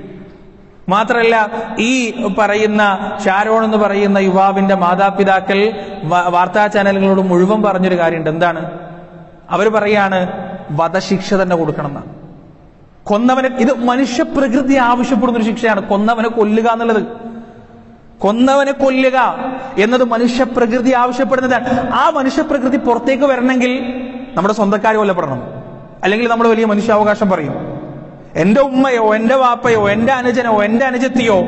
മാത്രല്ല ഈ പറയുന്ന ഷാരോൺ എന്ന് പറയുന്ന യുവാവിന്റെ മാതാപിതാക്കൾ വാർത്താ ചാനലുകളോട് മുഴുവൻ പറഞ്ഞൊരു കാര്യമുണ്ട്. എന്താണ്? അവർ പറയാണ് വധശിക്ഷ തന്നെ കൊടുക്കണം കൊന്നവനെ ഇത് മനുഷ്യപ്രകൃതി ആവശ്യപ്പെടുന്ന ഒരു ശിക്ഷയാണ്. കൊന്നവനെ കൊല്ലുക എന്നുള്ളത്. കൊന്നവനെ കൊല്ലുക എന്നത് മനുഷ്യപ്രകൃതി ആവശ്യപ്പെടുന്നതാണ് ആ മനുഷ്യപ്രകൃതി പുറത്തേക്ക് വരണമെങ്കിൽ നമ്മുടെ സ്വന്തക്കാർ കൊല്ലപ്പെടണം. അല്ലെങ്കിൽ നമ്മൾ വലിയ മനുഷ്യാവകാശം പറയും. എന്റെ ഉമ്മയോ എന്റെ വാപ്പയോ എന്റെ അനുജനോ എന്റെ അനുജത്തിയോ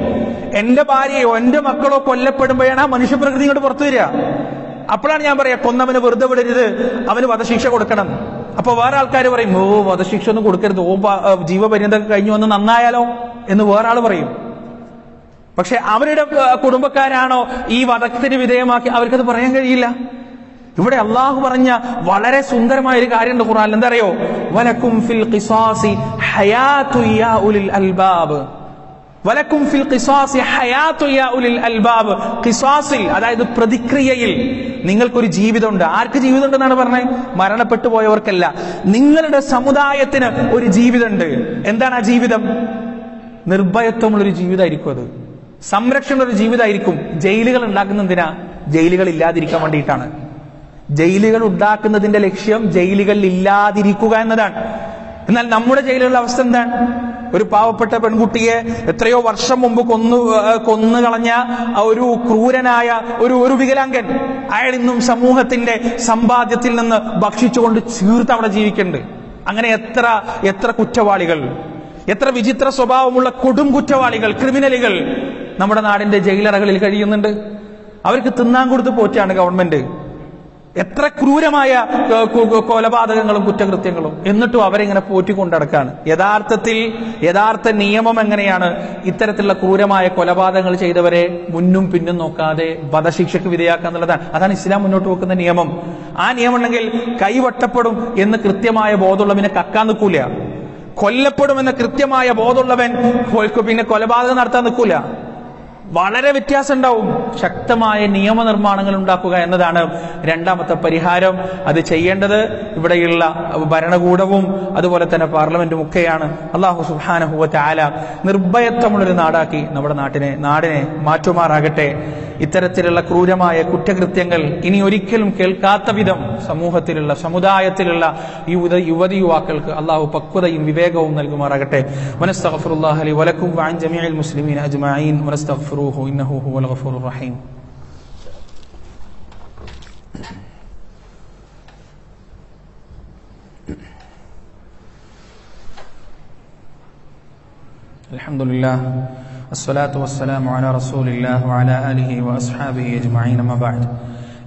എന്റെ ഭാര്യയോ എന്റെ മക്കളോ കൊല്ലപ്പെടുമ്പോഴാണ് ആ മനുഷ്യപ്രകൃതി ഇങ്ങോട്ട് പുറത്തു വരിക. അപ്പോഴാണ് ഞാൻ പറയാ കൊന്നവന് വെറുതെ വിടരുത്. അവന് വധശിക്ഷ കൊടുക്കണം. അപ്പൊ വേറെ ആൾക്കാർ പറയും ഓ വധശിക്ഷ ഒന്നും കൊടുക്കരുത്. ഓ ജീവപര്യന്തം കഴിഞ്ഞു വന്ന് നന്നായാലോ? എന്ന് വേറെ ആൾ പറയും. പക്ഷെ അവരുടെ കുടുംബക്കാരാണോ ഈ വധത്തിന് വിധേയമാക്കി അവർക്കത് പറയാൻ കഴിയില്ല. ഇവിടെ അള്ളാഹു പറഞ്ഞ വളരെ സുന്ദരമായ ഒരു കാര്യമുണ്ട് ഖുർആൻ എന്താ അറിയോ? വലക്കും ഫിൽ ഖിസാസി ഹയാതു ഉലിൽ അൽബാബ്. വലക്കും ഫിൽ ഖിസാസി യാ അൽബാബ്. ഖിസാസിൽ അതായത് പ്രതിക്രിയയിൽ നിങ്ങൾക്കൊരു ജീവിതമുണ്ട്. ആർക്ക് ജീവിതമുണ്ടെന്നാണ് പറഞ്ഞത് മരണപ്പെട്ടു പോയവർക്കല്ല. നിങ്ങളുടെ സമുദായത്തിന് ഒരു ജീവിതമുണ്ട്. എന്താണ് ആ ജീവിതം? നിർഭയത്വമുള്ളൊരു ജീവിതമായിരിക്കും അത്. സംരക്ഷണ ഒരു ജീവിതമായിരിക്കും. ജയിലുകൾ ഉണ്ടാക്കുന്ന എന്തിനാ ജയിലുകൾ ഇല്ലാതിരിക്കാൻ വേണ്ടിയിട്ടാണ്. ജയിലുകൾ ഉണ്ടാക്കുന്നതിന്റെ ലക്ഷ്യം ജയിലുകളിൽ ഇല്ലാതിരിക്കുക എന്നതാണ്. എന്നാൽ നമ്മുടെ ജയിലുകളുടെ അവസ്ഥ എന്താണ്? ഒരു പാവപ്പെട്ട പെൺകുട്ടിയെ എത്രയോ വർഷം മുമ്പ് കൊന്നു കൊന്നു കളഞ്ഞ ഒരു ക്രൂരനായ ഒരു ഒരു വികലാംഗൻ അയാൾ ഇന്നും സമൂഹത്തിന്റെ സമ്പാദ്യത്തിൽ നിന്ന് ഭക്ഷിച്ചുകൊണ്ട് ചീർത്ത് അവിടെ ജീവിക്കുന്നുണ്ട്. അങ്ങനെ എത്ര എത്ര കുറ്റവാളികൾ എത്ര വിചിത്ര സ്വഭാവമുള്ള കൊടും കുറ്റവാളികൾ ക്രിമിനലുകൾ നമ്മുടെ നാടിന്റെ ജയിലറകളിൽ കഴിയുന്നുണ്ട്. അവർക്ക് തിന്നാൻ കൊടുത്ത് പോറ്റാണ് ഗവൺമെന്റ്. എത്ര ക്രൂരമായ കൊലപാതകങ്ങളും കുറ്റകൃത്യങ്ങളും. എന്നിട്ടും അവരിങ്ങനെ പോറ്റിക്കൊണ്ടടക്കാണ്. യഥാർത്ഥത്തിൽ യഥാർത്ഥ നിയമം എങ്ങനെയാണ് ഇത്തരത്തിലുള്ള ക്രൂരമായ കൊലപാതകങ്ങൾ ചെയ്തവരെ മുന്നും പിന്നും നോക്കാതെ വധശിക്ഷയ്ക്ക് വിധേയാക്കുക എന്നുള്ളതാണ്. അതാണ് ഇസ്ലാം മുന്നോട്ട് വെക്കുന്ന നിയമം. ആ നിയമം ഉണ്ടെങ്കിൽ കൈവട്ടപ്പെടും എന്ന് കൃത്യമായ ബോധമുള്ളവനെ കക്കാൻ നിൽക്കൂല. കൊല്ലപ്പെടുമെന്ന കൃത്യമായ ബോധമുള്ളവൻ പിന്നെ കൊലപാതകം നടത്താൻ നിൽക്കൂല. വളരെ വ്യത്യാസം ഉണ്ടാവും ശക്തമായ നിയമനിർമ്മാണങ്ങൾ ഉണ്ടാക്കുക എന്നതാണ് രണ്ടാമത്തെ പരിഹാരം. അത് ചെയ്യേണ്ടത് ഇവിടെയുള്ള ഭരണകൂടവും അതുപോലെ തന്നെ പാർലമെന്റും ഒക്കെയാണ്. അള്ളാഹു സുഹാനഹുവ ആല നിർഭയത്വമുള്ളൊരു നാടാക്കി നമ്മുടെ നാട്ടിനെ നാടിനെ മാറ്റുമാറാകട്ടെ. ഇത്തരത്തിലുള്ള ക്രൂരമായ കുറ്റകൃത്യങ്ങൾ ഇനി ഒരിക്കലും കേൾക്കാത്ത വിധം സമൂഹത്തിലുള്ള സമുദായത്തിലുള്ള യുവത യുവതി യുവാക്കൾക്ക് അള്ളാഹു പക്വതയും വിവേകവും നൽകുമാറാകട്ടെ വനസ്തഗ്ഫിറുല്ലാഹി ലി വലക്കും വഅൻ ജമീഇൽ മുസ്ലിമീന അജ്മഈൻ വനസ്തഗ്ഫിറൂഹു ഇന്നഹു ഹുവൽ ഗഫൂറുർ റഹീം الحمد لله الصلاة والسلام على رسول الله وعلى آله وأصحابه أجمعين ما بعد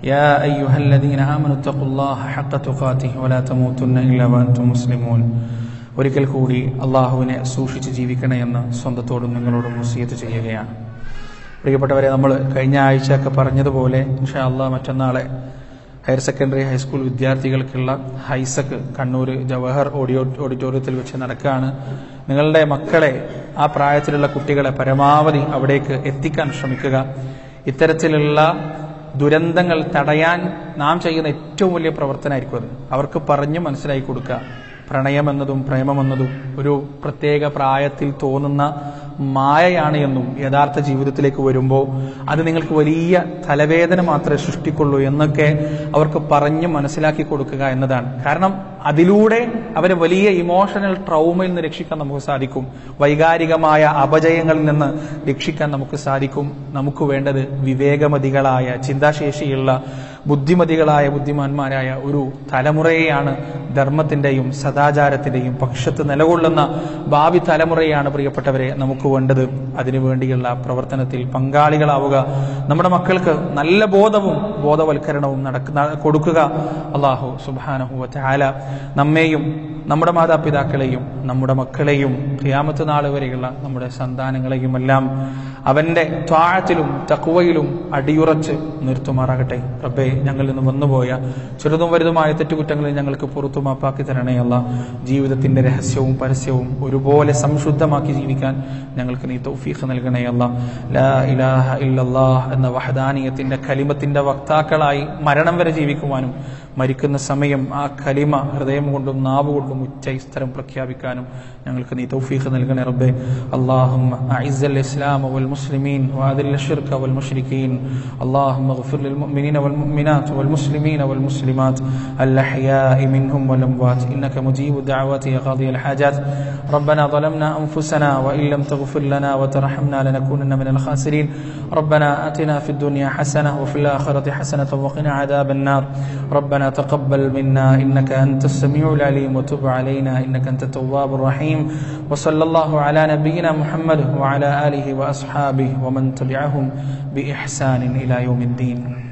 يا أيها الذين آمنوا اتقوا الله حق تقاته ولا تموتن إلا وأنتم مسلمون ഒരിക്കൽ കൂടി അള്ളാഹുവിനെ സൂക്ഷിച്ച് ജീവിക്കണേ എന്ന് സ്വന്തത്തോടും നിങ്ങളോടും മുസീയത്ത് ചെയ്യുകയാണ് പ്രിയപ്പെട്ടവരെ നമ്മൾ കഴിഞ്ഞ ആഴ്ചയൊക്കെ പറഞ്ഞതുപോലെ ഇൻഷാ അള്ളാഹ് മറ്റന്നാളെ ഹയർ സെക്കൻഡറി ഹൈസ്കൂൾ വിദ്യാർത്ഥികൾക്കുള്ള ഹൈസക്ക് കണ്ണൂർ ജവഹർ ഓഡിയോ ഓഡിറ്റോറിയത്തിൽ വെച്ച് നടക്കുകയാണ്. നിങ്ങളുടെ മക്കളെ ആ പ്രായത്തിലുള്ള കുട്ടികളെ പരമാവധി അവിടേക്ക് എത്തിക്കാൻ ശ്രമിക്കുക. ഇത്തരത്തിലുള്ള ദുരന്തങ്ങൾ തടയാൻ നാം ചെയ്യുന്ന ഏറ്റവും വലിയ പ്രവർത്തനമായിരിക്കും അത്. അവർക്ക് പറഞ്ഞു മനസ്സിലാക്കി കൊടുക്കുക. പ്രണയമെന്നതും പ്രേമമെന്നതും ഒരു പ്രത്യേക പ്രായത്തിൽ തോന്നുന്ന മായയാണ് എന്നും യഥാർത്ഥ ജീവിതത്തിലേക്ക് വരുമ്പോൾ അത് നിങ്ങൾക്ക് വലിയ തലവേദന മാത്രമേ സൃഷ്ടിക്കുള്ളൂ എന്നൊക്കെ അവർക്ക് പറഞ്ഞ് മനസ്സിലാക്കി കൊടുക്കുക എന്നതാണ്. കാരണം അതിലൂടെ അവരെ വലിയ ഇമോഷണൽ ട്രൗമയിൽ നിന്ന് രക്ഷിക്കാൻ നമുക്ക് സാധിക്കും. വൈകാരികമായ അപജയങ്ങളിൽ നിന്ന് രക്ഷിക്കാൻ നമുക്ക് സാധിക്കും. നമുക്ക് വേണ്ടത് വിവേകമതികളായ ചിന്താശേഷിയുള്ള ബുദ്ധിമതികളായ ബുദ്ധിമാന്മാരായ ഒരു തലമുറയെയാണ് ധർമ്മത്തിന്റെയും സദാചാരത്തിന്റെയും പക്ഷത്ത് നിലകൊള്ളുന്ന ഭാവി തലമുറയാണ് പ്രിയപ്പെട്ടവരെ നമുക്ക് വേണ്ടത്. അതിനുവേണ്ടിയുള്ള പ്രവർത്തനത്തിൽ പങ്കാളികളാവുക നമ്മുടെ മക്കൾക്ക് നല്ല ബോധവും ബോധവൽക്കരണവും നടക്കുന്ന കൊടുക്കുക. അള്ളാഹു സുബാനഹു ചാല നമ്മെയും നമ്മുടെ മാതാപിതാക്കളെയും നമ്മുടെ മക്കളെയും ഖിയാമത്ത് നാൾ വരെയുള്ള നമ്മുടെ സന്താനങ്ങളെയും എല്ലാം അവന്റെ ത്വാഴത്തിലും തക്കുവയിലും അടിയുറച്ച് നിർത്തുമാറാകട്ടെ. റബ്ബെ ഞങ്ങളിൽ നിന്ന് വന്നുപോയ ചെറുതും വലുതുമായ തെറ്റുകുറ്റങ്ങളിൽ ഞങ്ങൾക്ക് പുറത്തു മാപ്പാക്കി തരണേ അല്ല ജീവിതത്തിന്റെ രഹസ്യവും പരസ്യവും ഒരുപോലെ സംശുദ്ധമാക്കി ജീവിക്കാൻ ഞങ്ങൾക്ക് നീ തൗഫീഖ് നൽകണേ അല്ല ലാ ഇലാഹ ഇല്ലല്ലാഹ് എന്ന വഹദാനീയത്തിന്റെ കലിമത്തിന്റെ വക്താക്കളായി മരണം വരെ ജീവിക്കുവാനും മരിക്കുന്ന സമയം ആ കലിമ ഹൃദയം കൊണ്ടും നാവ് കൊണ്ടും ഉച്ചൈസ്തരം പ്രഖ്യാപിക്കാനും ഞങ്ങൾക്ക് നീ തൗഫീഖ് നൽകണേ റബ്ബെ اللهم أعز الإسلام والمسلمين وأذل الشرك والمشركين اللهم اغفر للمؤمنين والمؤمنات والمسلمين والمسلمات الأحياء منهم والأموات إنك مجيب الدعوات يا قاضي الحاجات ربنا ظلمنا أنفسنا وإن لم تغفر لنا وترحمنا لنكونن من الخاسرين ربنا آتنا في الدنيا حسنة وفي الآخرة حسنة وقنا عذاب النار تقبل منا إنك أنت السميع العليم وتب علينا إنك أنت التواب الرحيم. وصلى الله على نبينا محمد وعلى آله وأصحابه ومن تبعهم بإحسان إلى يوم الدين.